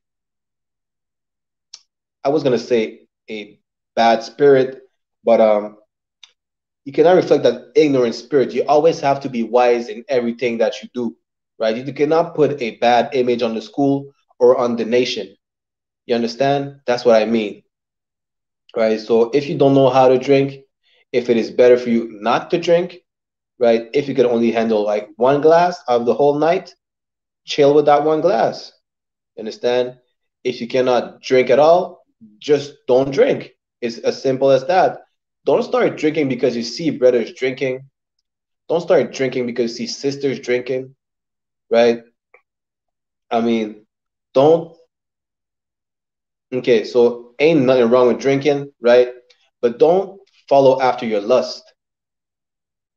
I was gonna say a bad spirit, but um you cannot reflect that ignorant spirit. You always have to be wise in everything that you do, right? You cannot put a bad image on the school or on the nation. You understand? That's what I mean. Right? So if you don't know how to drink, if it is better for you not to drink, right? If you can only handle like one glass of the whole night, chill with that one glass. Understand? If you cannot drink at all, just don't drink. It's as simple as that. Don't start drinking because you see brothers drinking. Don't start drinking because you see sisters drinking, right? I mean, don't. Okay, so ain't nothing wrong with drinking, right? But don't follow after your lust.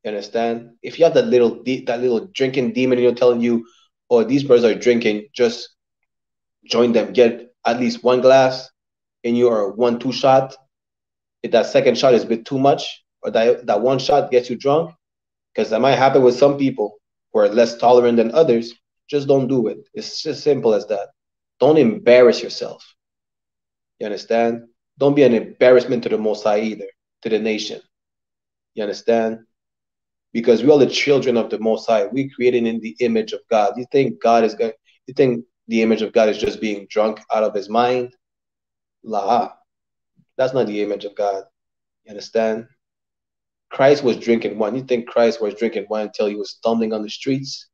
You understand? If you have that little that little drinking demon, you're telling you, "Oh, these brothers are drinking," just join them. Get at least one glass, and you are one two shot. If that second shot is a bit too much, or that that one shot gets you drunk, because that might happen with some people who are less tolerant than others. Just don't do it. It's as simple as that. Don't embarrass yourself. You understand? Don't be an embarrassment to the Most High either, to the nation. You understand? Because we are the children of the Most High. We created in the image of God. You think God is going? You think the image of God is just being drunk out of his mind? La. That's not the image of God. You understand? Christ was drinking wine. You think Christ was drinking wine until he was stumbling on the streets?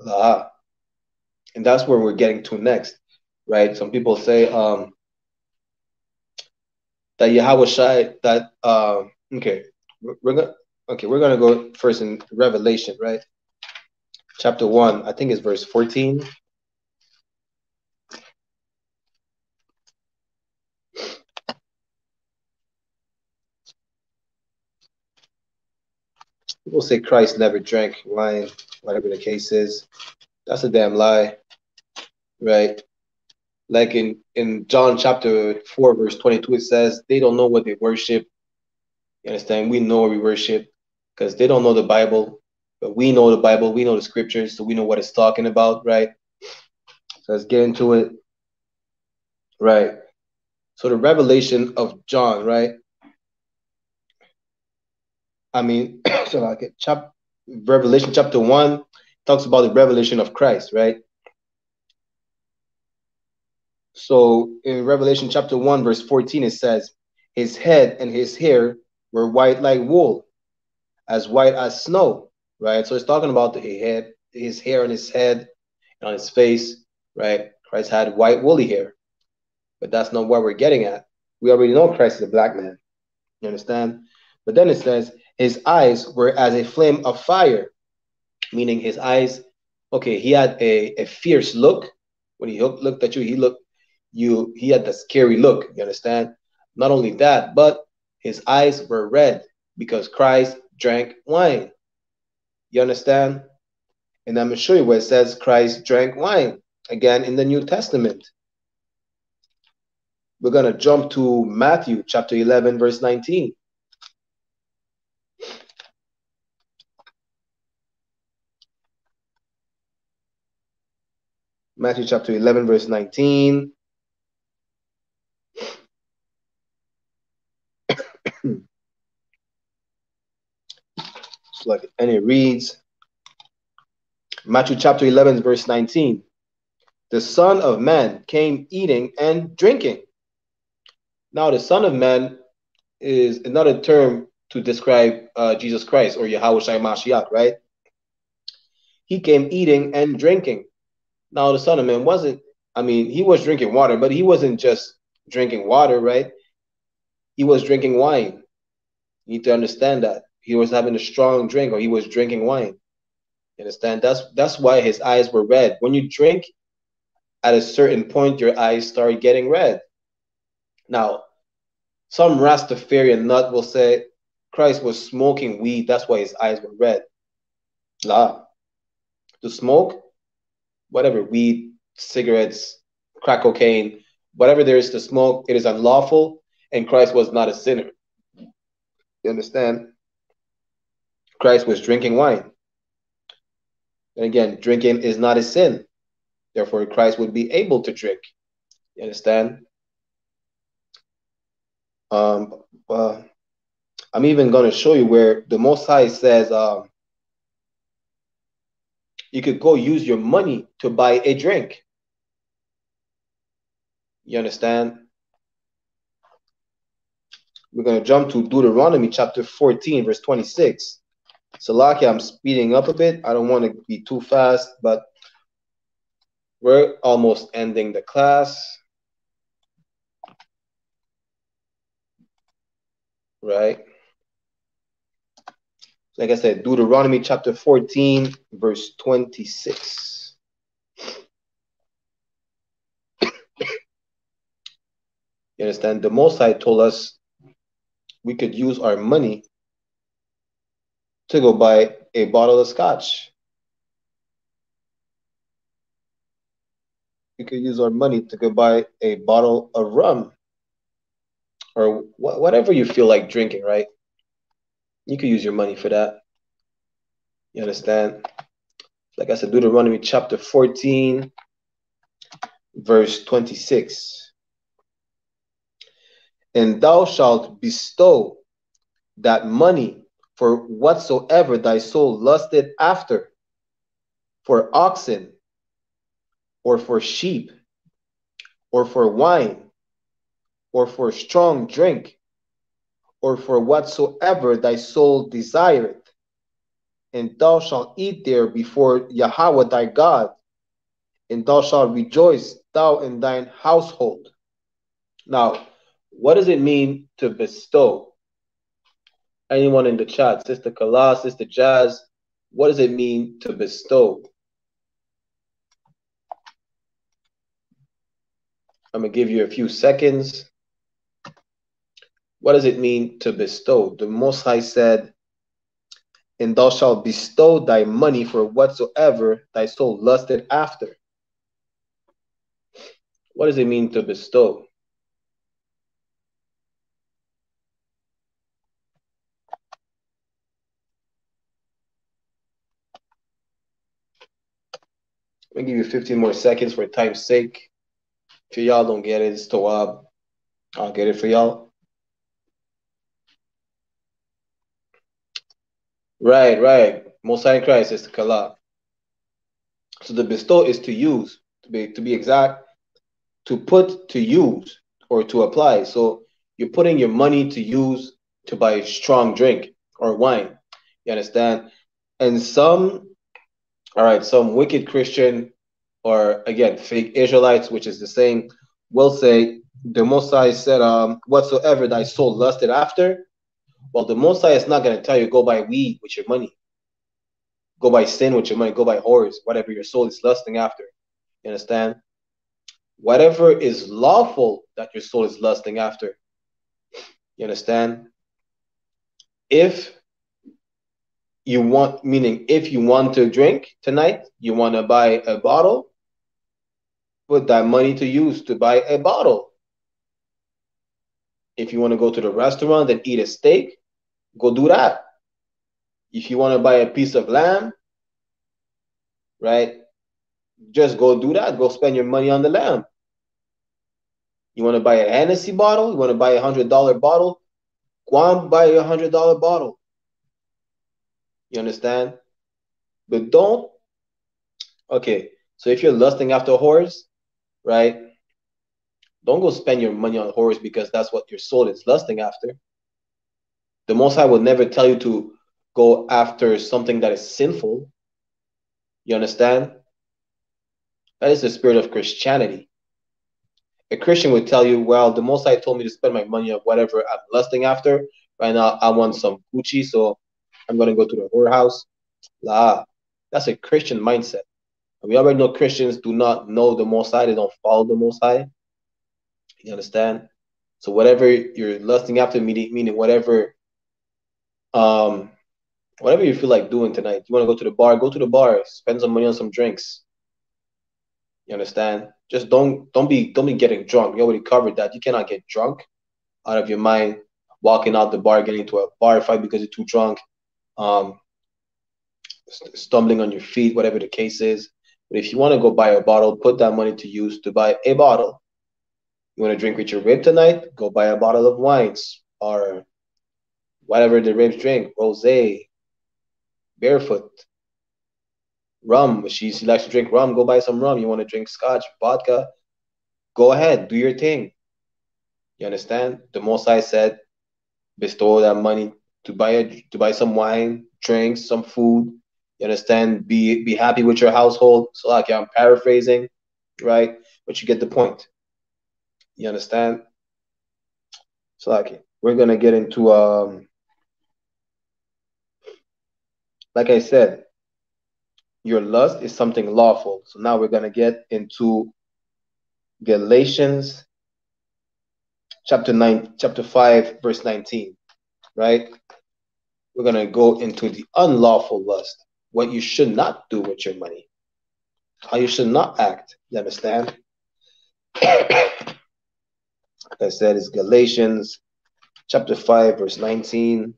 La. And that's where we're getting to next, right? Some people say um, that Yahweh Shai, that, um, okay, we're, to, okay, we're to go first in Revelation, right? Chapter 1, I think it's verse 14. People say Christ never drank wine, whatever the case is. That's a damn lie, right? Like in, in John chapter 4, verse 22, it says, they don't know what they worship. You understand? We know what we worship because they don't know the Bible, but we know the Bible, we know the scriptures, so we know what it's talking about, right? So let's get into it. Right. So the revelation of John, right? I mean, so like chap Revelation chapter one talks about the revelation of Christ, right? So in Revelation chapter 1, verse 14, it says, His head and his hair were white like wool, as white as snow, right? So it's talking about the head, his hair on his head and on his face, right? Christ had white woolly hair. But that's not what we're getting at. We already know Christ is a black man. You understand? But then it says, his eyes were as a flame of fire, meaning his eyes, okay, he had a, a fierce look. When he looked at you, he looked, you, he had the scary look, you understand? Not only that, but his eyes were red because Christ drank wine. You understand? And I'm going to show you where it says Christ drank wine again in the New Testament. We're going to jump to Matthew chapter 11, verse 19. Matthew chapter 11, verse 19. like, and it reads Matthew chapter 11, verse 19. The Son of Man came eating and drinking. Now, the Son of Man is another term to describe uh, Jesus Christ or Yahweh Shai Mashiach, right? He came eating and drinking. Now the Son of Man wasn't, I mean, he was drinking water, but he wasn't just drinking water, right? He was drinking wine. You need to understand that. He was having a strong drink or he was drinking wine. You understand? That's that's why his eyes were red. When you drink, at a certain point, your eyes start getting red. Now, some Rastafarian nut will say Christ was smoking weed, that's why his eyes were red. Nah. To smoke, whatever, weed, cigarettes, crack cocaine, whatever there is to smoke, it is unlawful, and Christ was not a sinner. You understand? Christ was drinking wine. And again, drinking is not a sin. Therefore, Christ would be able to drink. You understand? Um, uh, I'm even going to show you where the Most High says um, you could go use your money to buy a drink. You understand? We're going to jump to Deuteronomy chapter 14, verse 26. Salakia, I'm speeding up a bit. I don't want to be too fast, but we're almost ending the class. Right? Like I said, Deuteronomy chapter 14, verse 26. you understand? The Most High told us we could use our money to go buy a bottle of scotch. We could use our money to go buy a bottle of rum or wh- whatever you feel like drinking, right? You could use your money for that. You understand? Like I said, Deuteronomy chapter 14, verse 26. And thou shalt bestow that money for whatsoever thy soul lusted after, for oxen, or for sheep, or for wine, or for strong drink, or for whatsoever thy soul desireth, and thou shalt eat there before Yahweh thy God, and thou shalt rejoice, thou and thine household. Now, what does it mean to bestow? Anyone in the chat, Sister Kala, Sister Jazz, what does it mean to bestow? I'm going to give you a few seconds. What does it mean to bestow? The Most High said, And thou shalt bestow thy money for whatsoever thy soul lusted after. What does it mean to bestow? Let me give you 15 more seconds for time's sake. If y'all don't get it, it's Tawab. I'll get it for y'all. Right, right. Most High Christ is the Kala. So the bestow is to use, to be to be exact, to put to use or to apply. So you're putting your money to use to buy strong drink or wine. You understand? And some all right, some wicked Christian or again fake Israelites, which is the same, will say the Most High said, um, whatsoever thy soul lusted after. Well, the Most High is not going to tell you go buy weed with your money, go buy sin with your money, go buy whores, whatever your soul is lusting after. You understand? Whatever is lawful that your soul is lusting after. You understand? If you want meaning if you want to drink tonight you want to buy a bottle put that money to use to buy a bottle if you want to go to the restaurant and eat a steak go do that if you want to buy a piece of lamb right just go do that go spend your money on the lamb you want to buy a Hennessy bottle you want to buy a hundred dollar bottle go on buy a hundred dollar bottle you understand? But don't. Okay, so if you're lusting after whores, right? Don't go spend your money on whores because that's what your soul is lusting after. The Most High will never tell you to go after something that is sinful. You understand? That is the spirit of Christianity. A Christian would tell you, well, the Most High told me to spend my money on whatever I'm lusting after. Right now, I want some Gucci, so I'm going to go to the whorehouse. La, that's a Christian mindset. We already know Christians do not know the Most High; they don't follow the Most High. You understand? So whatever you're lusting after, meaning, meaning whatever, um, whatever you feel like doing tonight. You want to go to the bar, go to the bar, spend some money on some drinks. You understand? Just don't don't be don't be getting drunk. We already covered that. You cannot get drunk out of your mind, walking out the bar, getting into a bar fight because you're too drunk, um, stumbling on your feet, whatever the case is. But if you want to go buy a bottle, put that money to use to buy a bottle. You want to drink with your rib tonight? Go buy a bottle of wines or whatever the ribs drink, rosé, barefoot, rum. She, she likes to drink rum. Go buy some rum. You want to drink scotch, vodka? Go ahead, do your thing. You understand? The Most High said, bestow that money to buy a, to buy some wine, drinks, some food. You understand? Be be happy with your household. So like I'm paraphrasing, right? But you get the point. You understand? So like we're gonna get into um like I said, your lust is something lawful. So now we're going to get into Galatians chapter 9 chapter 5 verse 19, right? We're going to go into the unlawful lust, what you should not do with your money. How you should not act, you understand? like I said, it's Galatians chapter 5 verse 19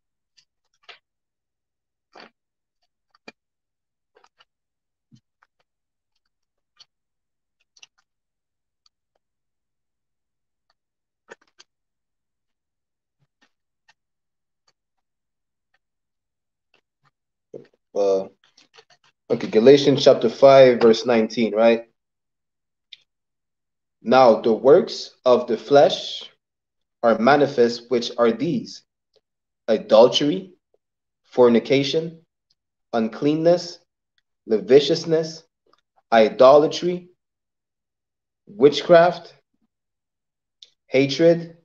uh, okay, Galatians chapter 5, verse 19, right? Now the works of the flesh are manifest, which are these adultery, fornication, uncleanness, lasciviousness, idolatry, witchcraft, hatred,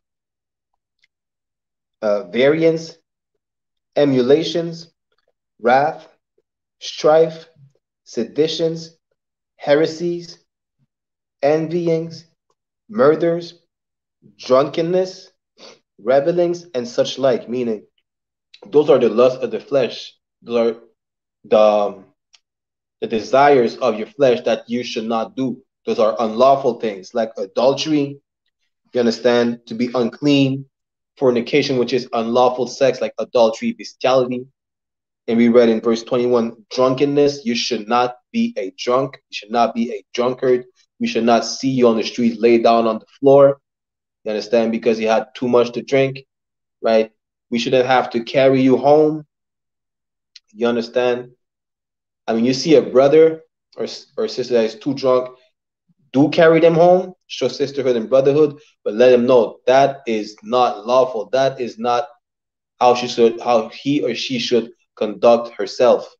uh, variance, emulations, wrath, strife, seditions, heresies, envyings, murders, drunkenness, revelings, and such like, meaning those are the lusts of the flesh. Those are the, um, the desires of your flesh that you should not do. Those are unlawful things like adultery, you understand, to be unclean, fornication, which is unlawful sex, like adultery, bestiality, and we read in verse 21 drunkenness you should not be a drunk. You should not be a drunkard. We should not see you on the street lay down on the floor. You understand? Because you had too much to drink right? We shouldn't have to carry you home. You understand? I mean you see a brother or, or sister that is too drunk do carry them home show sisterhood and brotherhood but let them know that is not lawful. That is not how she should how he or she should conduct herself.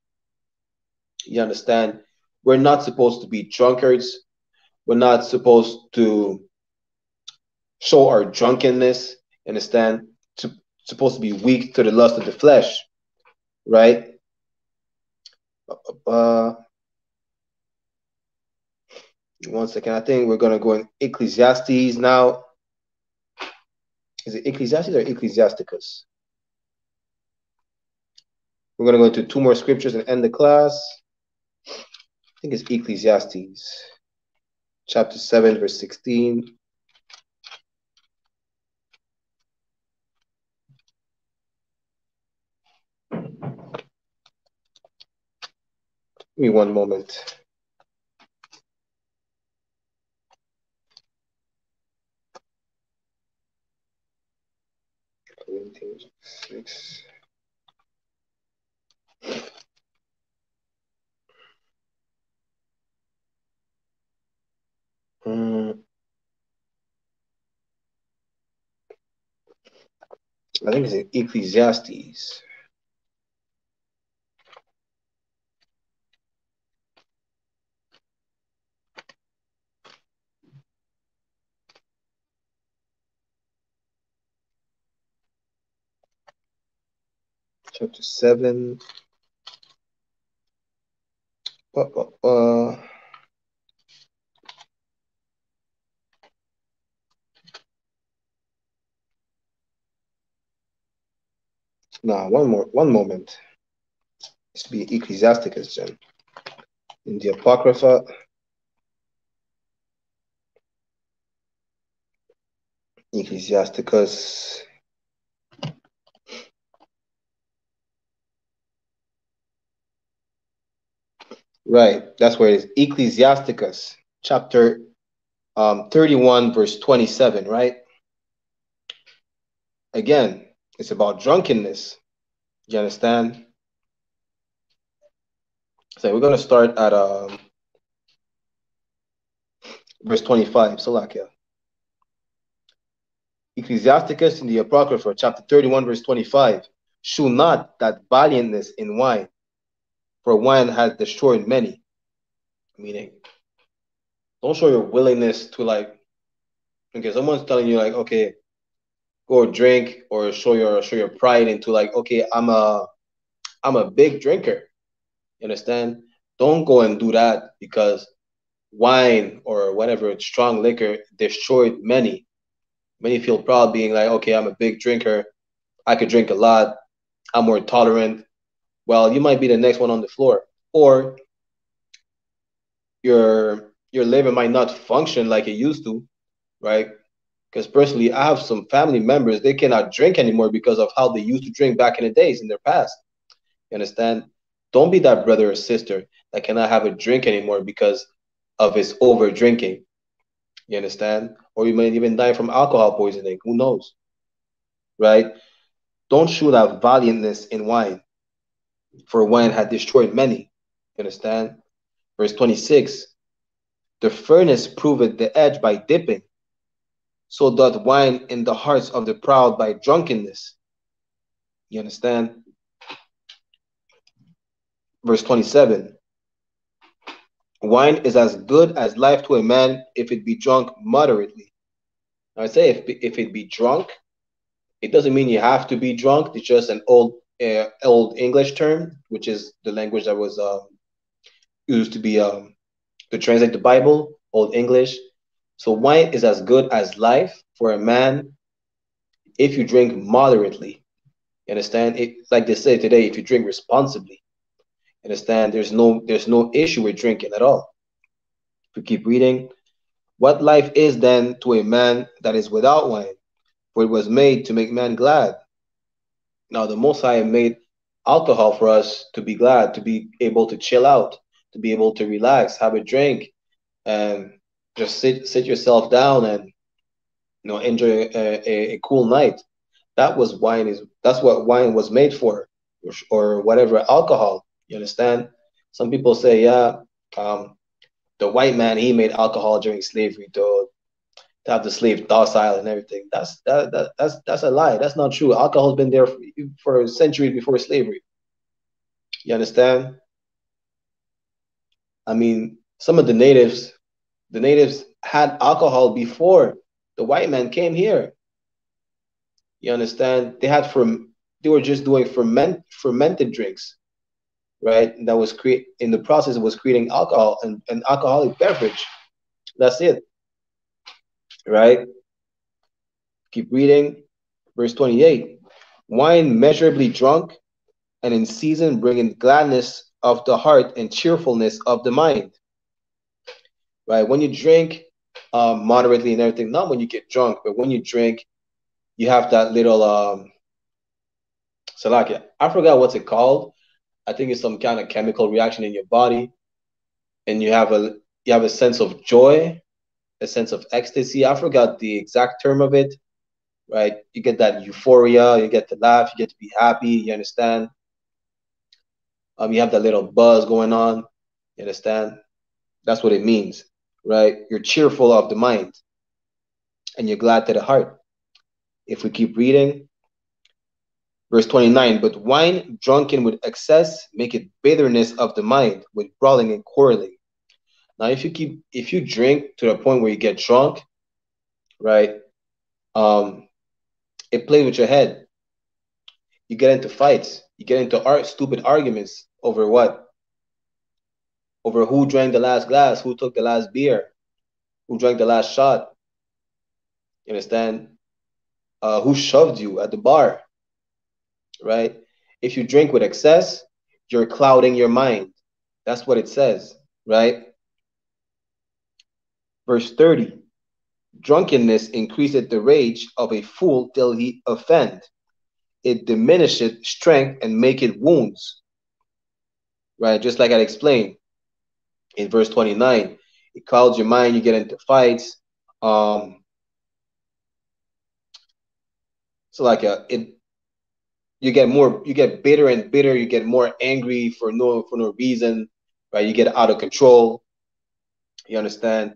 You understand? We're not supposed to be drunkards. We're not supposed to show our drunkenness. Understand? To, supposed to be weak to the lust of the flesh, right? Uh, one second. I think we're gonna go in Ecclesiastes now. Is it Ecclesiastes or Ecclesiasticus? We're going to go into two more scriptures and end the class. I think it's Ecclesiastes, chapter 7, verse 16. Give me one moment. Corinthians 6. Mm. I think it's Ecclesiastes. Chapter 7. Uh, uh, uh. Now, one more, one moment. This be Ecclesiasticus. In the Apocrypha, Ecclesiasticus. Right, that's where it is. Ecclesiasticus, chapter um, 31, verse 27, right? Again, it's about drunkenness. You understand? So we're going to start at um, verse 25. Salakia. Ecclesiasticus in the Apocrypha, chapter 31, verse 25. Shew not that valiantness in wine, for wine has destroyed many. Meaning, don't show your willingness to like, okay, someone's telling you like, okay, go drink or show your show your pride into like, okay, I'm a I'm a big drinker. You understand? Don't go and do that because wine or whatever strong liquor destroyed many. Many feel proud being like, okay, I'm a big drinker. I could drink a lot. I'm more tolerant. Well, you might be the next one on the floor. Or your your liver might not function like it used to, right? Because personally, I have some family members, they cannot drink anymore because of how they used to drink back in the days in their past. You understand? Don't be that brother or sister that cannot have a drink anymore because of his over drinking. You understand? Or you might even die from alcohol poisoning. Who knows? Right? Don't show that valiantness in wine, for wine had destroyed many. You understand? Verse 26 The furnace proveth the edge by dipping, so doth wine in the hearts of the proud by drunkenness. You understand? verse 27 wine is as good as life to a man if it be drunk moderately now i say if, if it be drunk it doesn't mean you have to be drunk it's just an old uh, old english term which is the language that was um, used to be um, to translate the bible old english so wine is as good as life for a man if you drink moderately you understand it like they say today if you drink responsibly you Understand? There's no there's no issue with drinking at all. If we keep reading, what life is then to a man that is without wine, for it was made to make man glad. Now the Most High made alcohol for us to be glad, to be able to chill out, to be able to relax, have a drink, and just sit sit yourself down and you know enjoy a, a, a cool night. That was wine is that's what wine was made for, or, whatever alcohol. You understand? Some people say, yeah, um, the white man he made alcohol during slavery to, to have the slave docile and everything. That's that, that that's that's a lie. That's not true. Alcohol's been there for, for centuries before slavery. You understand? I mean, some of the natives, the natives had alcohol before the white man came here. You understand? They had from they were just doing ferment fermented drinks right? That was create in the process was creating alcohol and an alcoholic beverage. That's it, right? Keep reading, verse 28. Wine measurably drunk and in season bringing gladness of the heart and cheerfulness of the mind. Right? When you drink um, moderately and everything, not when you get drunk, but when you drink, you have that little um, Salakia. I forgot what's it called, I think it's some kind of chemical reaction in your body, and you have a you have a sense of joy, a sense of ecstasy. I forgot the exact term of it, right? You get that euphoria, you get to laugh, you get to be happy. You understand? Um, you have that little buzz going on. You understand? That's what it means, right? You're cheerful of the mind, and you're glad to the heart. If we keep reading, Verse 29, but wine drunken with excess make it bitterness of the mind with brawling and quarreling. Now, if you keep if you drink to the point where you get drunk, right? Um, it plays with your head. You get into fights, you get into art stupid arguments over what? Over who drank the last glass, who took the last beer, who drank the last shot. You understand? Uh, who shoved you at the bar? right? If you drink with excess, you're clouding your mind. That's what it says, right? Verse 30 Drunkenness increaseth the rage of a fool till he offend. It diminisheth strength and maketh wounds. Right? Just like I explained in verse 29. It clouds your mind, you get into fights. Um, so like a, uh, it you get more you get bitter and bitter you get more angry for no for no reason right? You get out of control. You understand?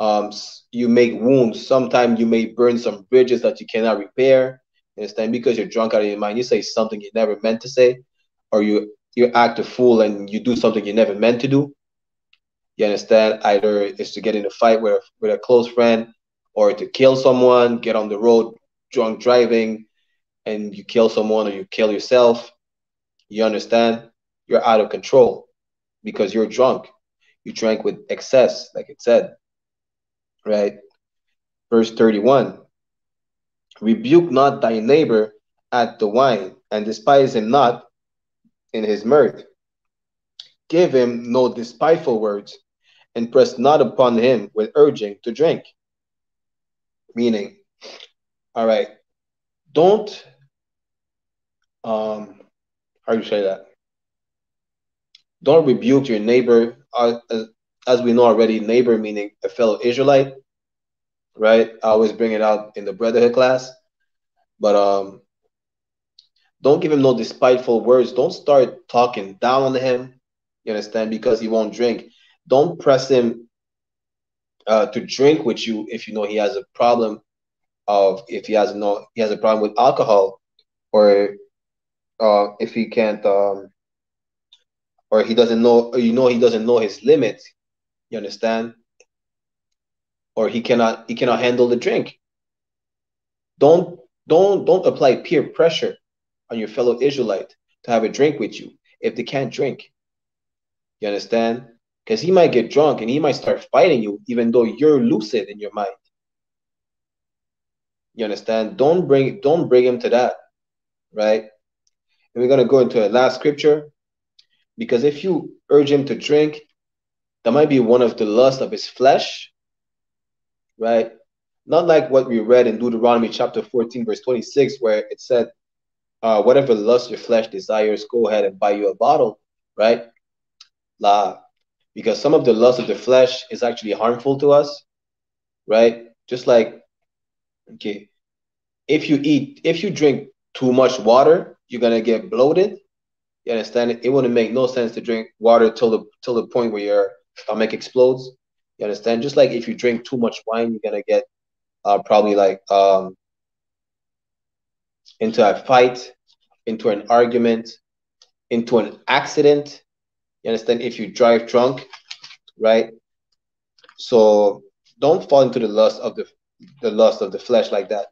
Um you make wounds. Sometimes you may burn some bridges that you cannot repair. You understand? Because you're drunk out of your mind. You say something you never meant to say or you you act a fool and you do something you never meant to do you understand either it's to get in a fight with a, with a close friend or to kill someone get on the road drunk driving and you kill someone or you kill yourself, you understand you're out of control because you're drunk. You drank with excess, like it said. Right? Verse 31 Rebuke not thy neighbor at the wine, and despise him not in his mirth. Give him no despiteful words, and press not upon him with urging to drink. Meaning, all right, don't um, how do you say that? Don't rebuke your neighbor. Uh, as, as we know already, neighbor meaning a fellow Israelite, right? I always bring it out in the brotherhood class. But um, don't give him no despiteful words. Don't start talking down on him. You understand? Because he won't drink. Don't press him uh, to drink with you if you know he has a problem of if he has no he has a problem with alcohol or uh, if he can't um, or he doesn't know you know he doesn't know his limits you understand? Or he cannot he cannot handle the drink. Don't don't don't apply peer pressure on your fellow israelite to have a drink with you if they can't drink. You understand because he might get drunk and he might start fighting you even though you're lucid in your mind you understand don't bring don't bring him to that right and we're going to go into a last scripture because if you urge him to drink, that might be one of the lust of his flesh, right? Not like what we read in Deuteronomy chapter 14, verse 26, where it said, uh, whatever lust your flesh desires, go ahead and buy you a bottle, right? La. Because some of the lust of the flesh is actually harmful to us, right? Just like, okay, if you eat, if you drink too much water, you're gonna get bloated. You understand? It, wouldn't make no sense to drink water till the till the point where your stomach explodes. You understand? Just like if you drink too much wine, you're gonna get uh, probably like um, into a fight, into an argument, into an accident. You understand? If you drive drunk, right? So don't fall into the lust of the the lust of the flesh like that.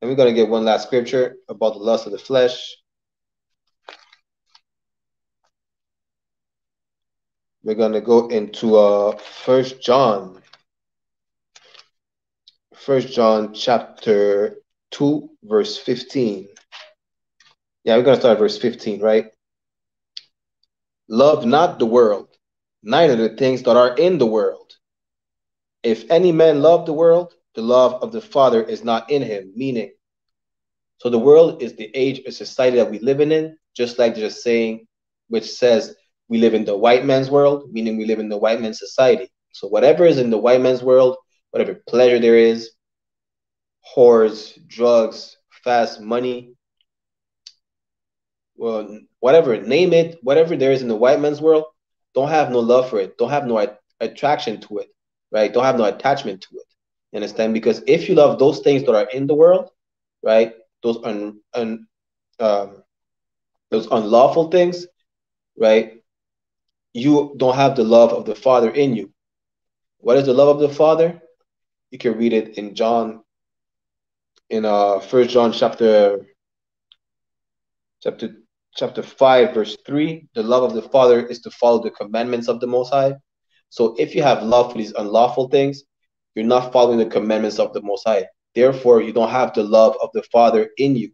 And we're going to get one last scripture about the lust of the flesh. We're going to go into uh First John. First John chapter 2, verse 15. Yeah, we're going to start verse 15, right? Love not the world, neither the things that are in the world. If any man love the world, the love of the Father is not in him, meaning, so the world is the age of society that we live in, just like there's a saying which says we live in the white man's world, meaning we live in the white man's society. So whatever is in the white man's world, whatever pleasure there is, whores, drugs, fast money, well, whatever, name it, whatever there is in the white man's world, don't have no love for it. Don't have no attraction to it, right? Don't have no attachment to it. You understand? Because if you love those things that are in the world, right, those un, un um, those unlawful things, right, you don't have the love of the Father in you. What is the love of the Father? You can read it in John, in uh First John chapter chapter chapter five, verse three. The love of the Father is to follow the commandments of the Most High. So if you have love for these unlawful things, you're not following the commandments of the Most High. Therefore, you don't have the love of the Father in you.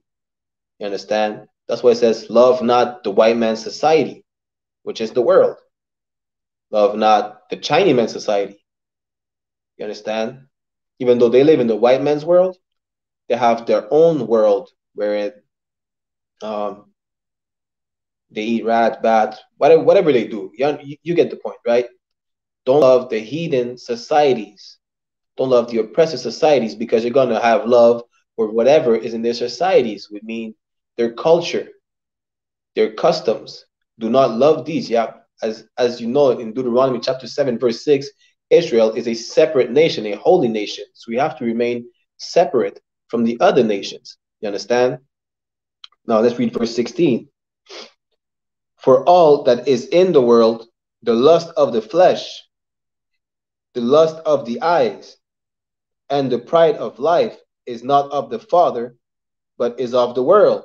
You understand? That's why it says, Love not the white man's society, which is the world. Love not the Chinese man's society. You understand? Even though they live in the white man's world, they have their own world wherein um, they eat rats, bats, whatever, whatever they do. You, you get the point, right? Don't love the heathen societies. Don't love the oppressive societies because you're going to have love for whatever is in their societies, would mean their culture, their customs. Do not love these. Yeah, as, as you know in Deuteronomy chapter 7, verse 6, Israel is a separate nation, a holy nation. So we have to remain separate from the other nations. You understand? Now let's read verse 16. For all that is in the world, the lust of the flesh, the lust of the eyes, and the pride of life is not of the Father, but is of the world.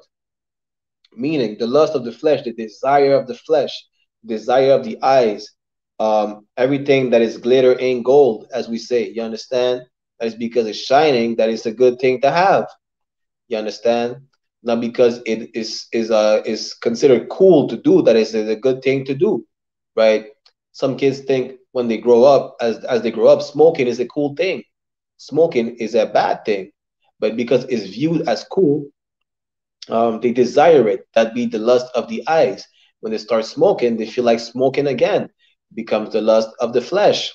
Meaning, the lust of the flesh, the desire of the flesh, desire of the eyes, um, everything that is glitter ain't gold, as we say. You understand? That is because it's shining. That is a good thing to have. You understand? Not because it is is uh is considered cool to do. That is a good thing to do, right? Some kids think when they grow up, as as they grow up, smoking is a cool thing. Smoking is a bad thing, but because it's viewed as cool, um, they desire it. That be the lust of the eyes. When they start smoking, they feel like smoking again. becomes the lust of the flesh.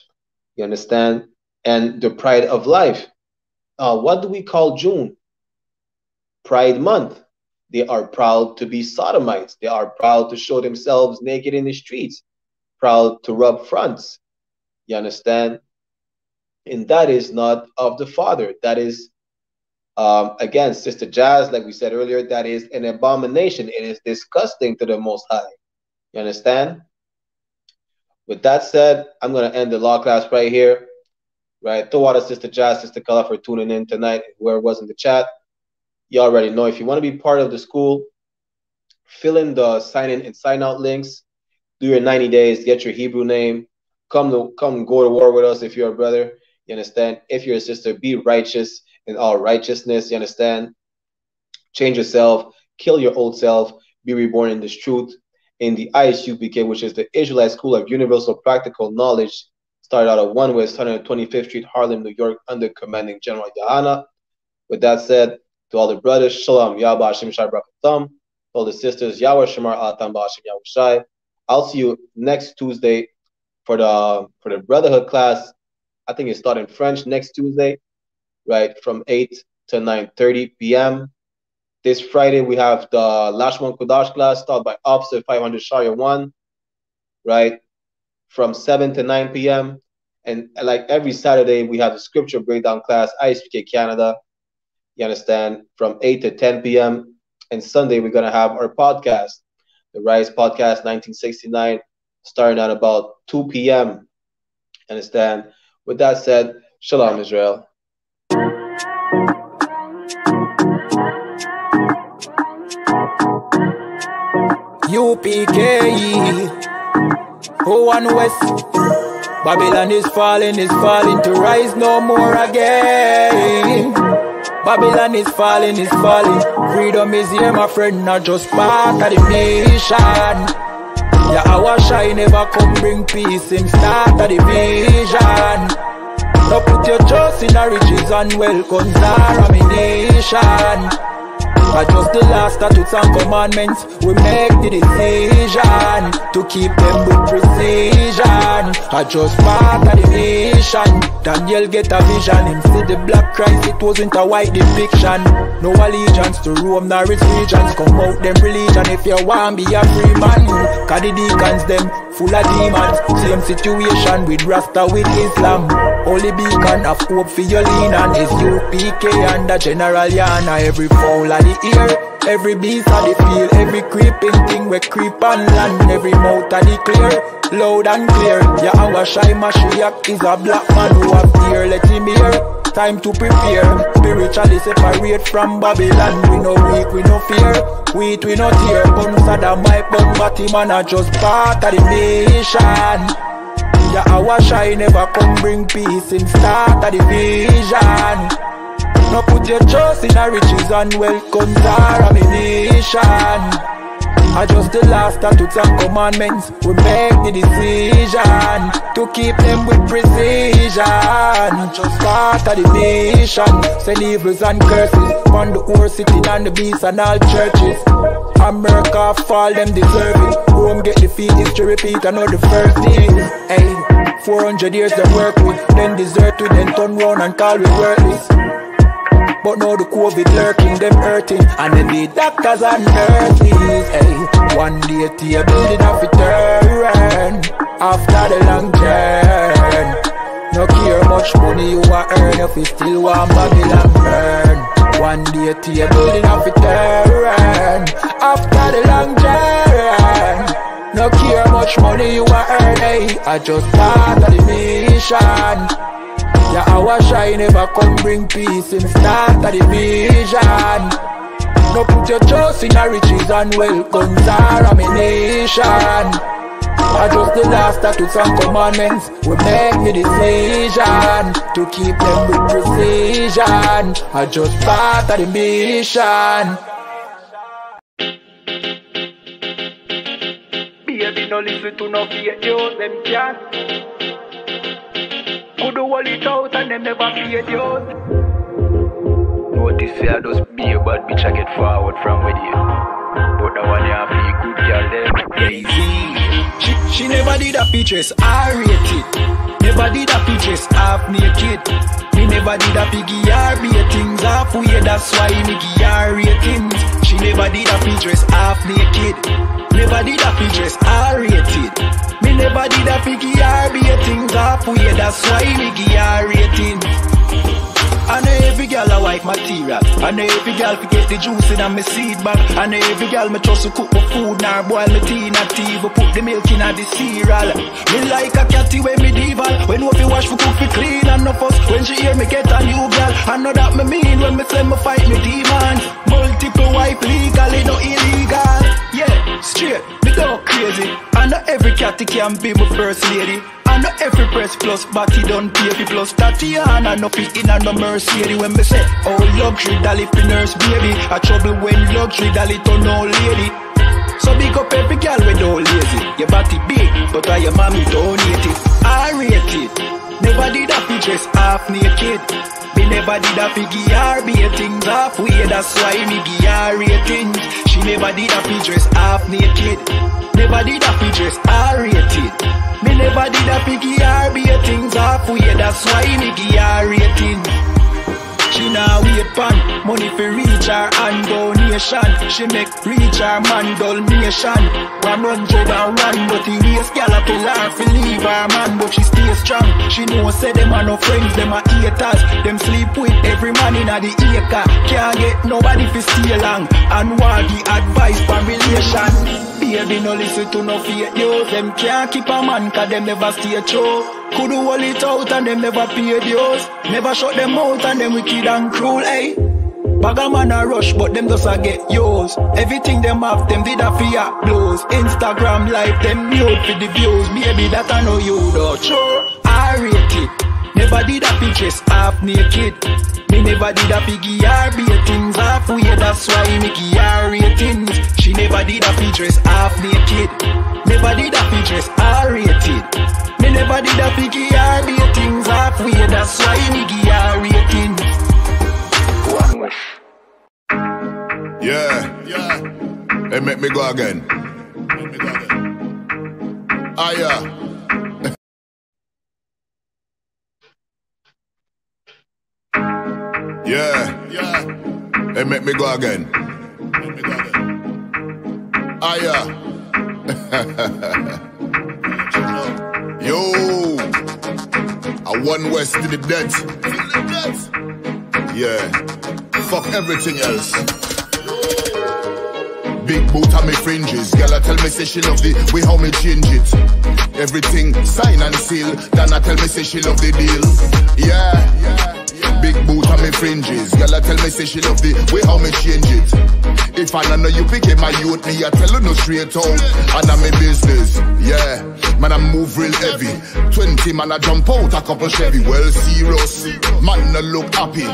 You understand? And the pride of life. Uh, what do we call June? Pride Month. They are proud to be sodomites. They are proud to show themselves naked in the streets, proud to rub fronts. You understand? And that is not of the Father. That is um, again, Sister Jazz, like we said earlier, that is an abomination. It is disgusting to the Most High. You understand? With that said, I'm going to end the law class right here. Right? Throw out Sister Jazz, Sister Kala for tuning in tonight, whoever was in the chat. You already know if you want to be part of the school, fill in the sign in and sign out links. Do your 90 days, get your Hebrew name. Come to come go to war with us if you're a brother. You understand? If you're a sister, be righteous in all righteousness. You understand? Change yourself, kill your old self, be reborn in this truth. In the ISUPK, which is the Israelite School of Universal Practical Knowledge, started out at 1 West 125th Street, Harlem, New York, under commanding General Yahanna. With that said, to all the brothers, Shalom, Yahba Hashem Shai. To all the sisters, Yahweh Shemar Atam Hashem Yahweh Shai. I'll see you next Tuesday for the for the brotherhood class. I think it's starting French next Tuesday right, from 8 to 9.30 p.m. This Friday, we have the Lashman Kudash class taught by Officer 500 Sharia 1, right, from 7 to 9 p.m. And like every Saturday, we have the scripture breakdown class, ISPK Canada, you understand, from 8 to 10 p.m. And Sunday, we're going to have our podcast, the Rise Podcast 1969, starting at about 2 p.m. Understand? With that said, Shalom, Israel. UPK. Oh, one West. Babylon is falling, is falling to rise no more again. Babylon is falling, is falling. Freedom is here, my friend, not just part of the nation. Yeah, our shine never come bring peace, him start of the vision. Now put your trust in the riches and wealth, guns are nation. I just the last statutes and commandments. We make the decision to keep them with precision. I just part of the nation. Daniel get a vision. Him see the black Christ, it wasn't a white depiction. No allegiance to Rome nor its regions. Come out them religion if you want be a free man. Cause the deacons them full of demons. Same situation with Rasta with Islam. Holy beacon of hope for your lean and ISUPK and the General Yahanna. Every foul of the ear, every beast of the field, every creeping thing we creep on land, every mouth of the clear, loud and clear. Yeah, our shy Mashiach is a black man who have ear, let him hear. Time to prepare, spiritually separate from Babylon. We no weak, we no fear, wheat we no tear. Bun Saddam, my bun Batman are just part of the nation. Yeah, our shy never come bring peace in start of the vision. No put your trust in our riches and wealth, guns are ammunition. I just the last statutes and commandments. We make the decision to keep them with precision. Just part of the mission. Send evils and curses on the horse sitting on the beast and all churches. America fall, them deserve it. Rome get defeat, history repeat, I know the first thing. Hey, 400 years they work with, then desert with, then turn round and call we worthless. But now the COVID lurking, them hurting And then the doctors and nurses hey, One day to building off a turn After the long journey No care much money you want earn If you still want Babylon burn One day to building off a turn After the long journey no care much money you want earn, hey I just start the mission yeah, our shine never come bring peace in start of the vision. No put your trust in our riches and wealth, guns are ammunition. I just the last statutes and commandments. We make the decision to keep them with precision. I just part of the mission. No listen to no fake news, them can't. Could do all it out and them never paid yours. Notice say I just be a bad bitch I get forward from with you. But the one you have be good girl them easy. She, she never did a features I rate it. Never did a features half naked. Me never did a piggy R things halfway, that's why me give her ratings. She never did a features half naked. Never did a features R rated. Me never did a piggy or be a things halfway, that's why me give her rating. I know every girl a white material. I know every girl get the juice in a me seed bag. I know every girl me trust to cook my food, nor boil my tea, not tea, but put the milk in the cereal. Me like a catty when me medieval. When we wash for cook fi clean and no fuss. When she hear me get a new girl, I know that me mean when me say me fight me demons. Multiple wife legally, no illegal. Yeah, straight, me go crazy. I know every catty can be my first lady. I know every press plus, don't pay for plus. Tatiana, no fit in and no mercy. When me say, oh, luxury dolly for nurse baby. I trouble when luxury dolly turn no lady. So big up every girl we don't lazy. Your body big, but I your mommy donate it. I rate it. Never did a fi dress half naked. Me never did a fi give her be things halfway. That's why me give her ratings. She never did a fi dress half naked. Never did a fi dress R rated. Me never did a piggy or be a things halfway, that's why me give her rating. She now wait pan money for reach her and donation. She make reach her man donation. One run job and run, but the race gal a tell her fi leave her man, but she stay strong. She know say them are no friends, them are haters. Them sleep with every man in a the acre. Can't get nobody fi stay long and want the advice for relation. Baby, no listen to no fake news. Them can't keep a man, cause them never stay true. Could do all it out and them never pay dues. Never shut them out and them wicked and cruel, eh? Bag a rush, but them just a get yours. Everything them have, them did a fear blows. Instagram live, them mute for the views. Baby, that I know you though. Sure, I rate it. Never did a pictures half naked. Me never did a piggy or be things halfway, that's why me give her ratings. She never did a features half naked. Never did a features R rated. Me never did a piggy or be things halfway, that's why me give her Yeah, yeah. Hey, make me go again. Make me go again. Ah, yeah. Yeah, yeah. Hey, make me go again. Make me go again. Ah, yeah. Yo, I one west to the death. Yeah, fuck everything else. Big boot on me fringes. Girl, I tell me say she love the way how me change it. Everything sign and seal. Then I tell me say she love the deal. Yeah, yeah. Big boot on me fringes. Girl, I tell me say she love the way how me change it. If I don't know you picking my youth, me I tell you no straight out. And I'm in business, yeah. Man, I move real heavy. 20 man, I jump out a couple Chevy. Well, serious. Man, no look happy.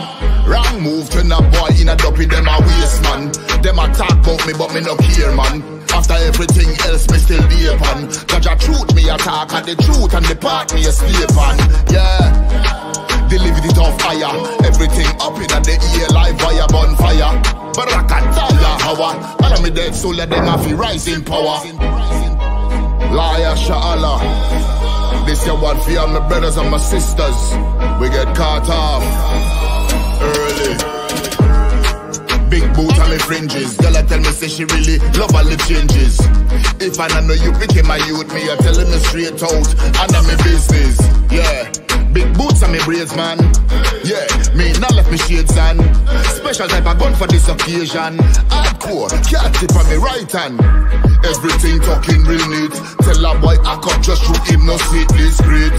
Wrong move, turn a boy in a dopey, them a waste man. Them a talk about me, but me no care, man. After everything else, me still deep on. Cause the truth me attack, and the truth and the part me a sleep on. Yeah. Delivered it on fire. Everything up in the air like fire bonfire. I tell ya how I. And me dead soul, let them have rise in power. Liar, Sha'Allah. This year one for all my brothers and my sisters. We get caught off early. Big boot on me fringes. Girl, I tell me say she really love all the changes. If I don't know you picking my youth, me I telling me straight out. And I'm in business, yeah. Big boots on me braids, man. Yeah, me not left me shades on. Special type of gun for this occasion. Hardcore, can't tip on me right hand. Everything talking real neat. Tell a boy I come just through him, no sweet discreet.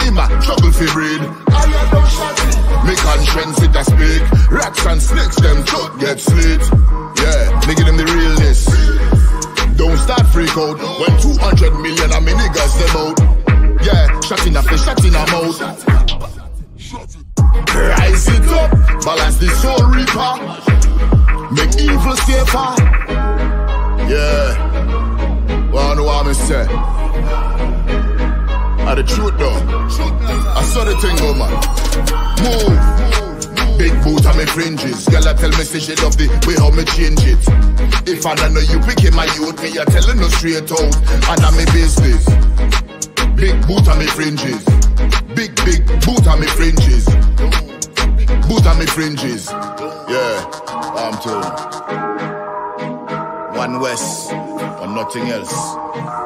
Him a trouble for breed. I am no shot. Me conscience it a speak. Rats and snakes, them throat get slit. Yeah, me give them the realness. Don't start freak out when 200 million of me niggas them out. Yeah, shot in a face, shot in a mouth. Rise it up, balance the soul reaper. Make evil stay far. Yeah, well, I know what I'm say. Are the truth though? I saw the thing go, man. Move. Big boot on me fringes. Girl, I tell me say she love the way how me change it. If I don't know you picking my youth, me I telling no straight out. And I'm in business. Big boot on me fringes. Big, big boot on me fringes. Boot on me fringes. Yeah, I'm told. One West, or nothing else.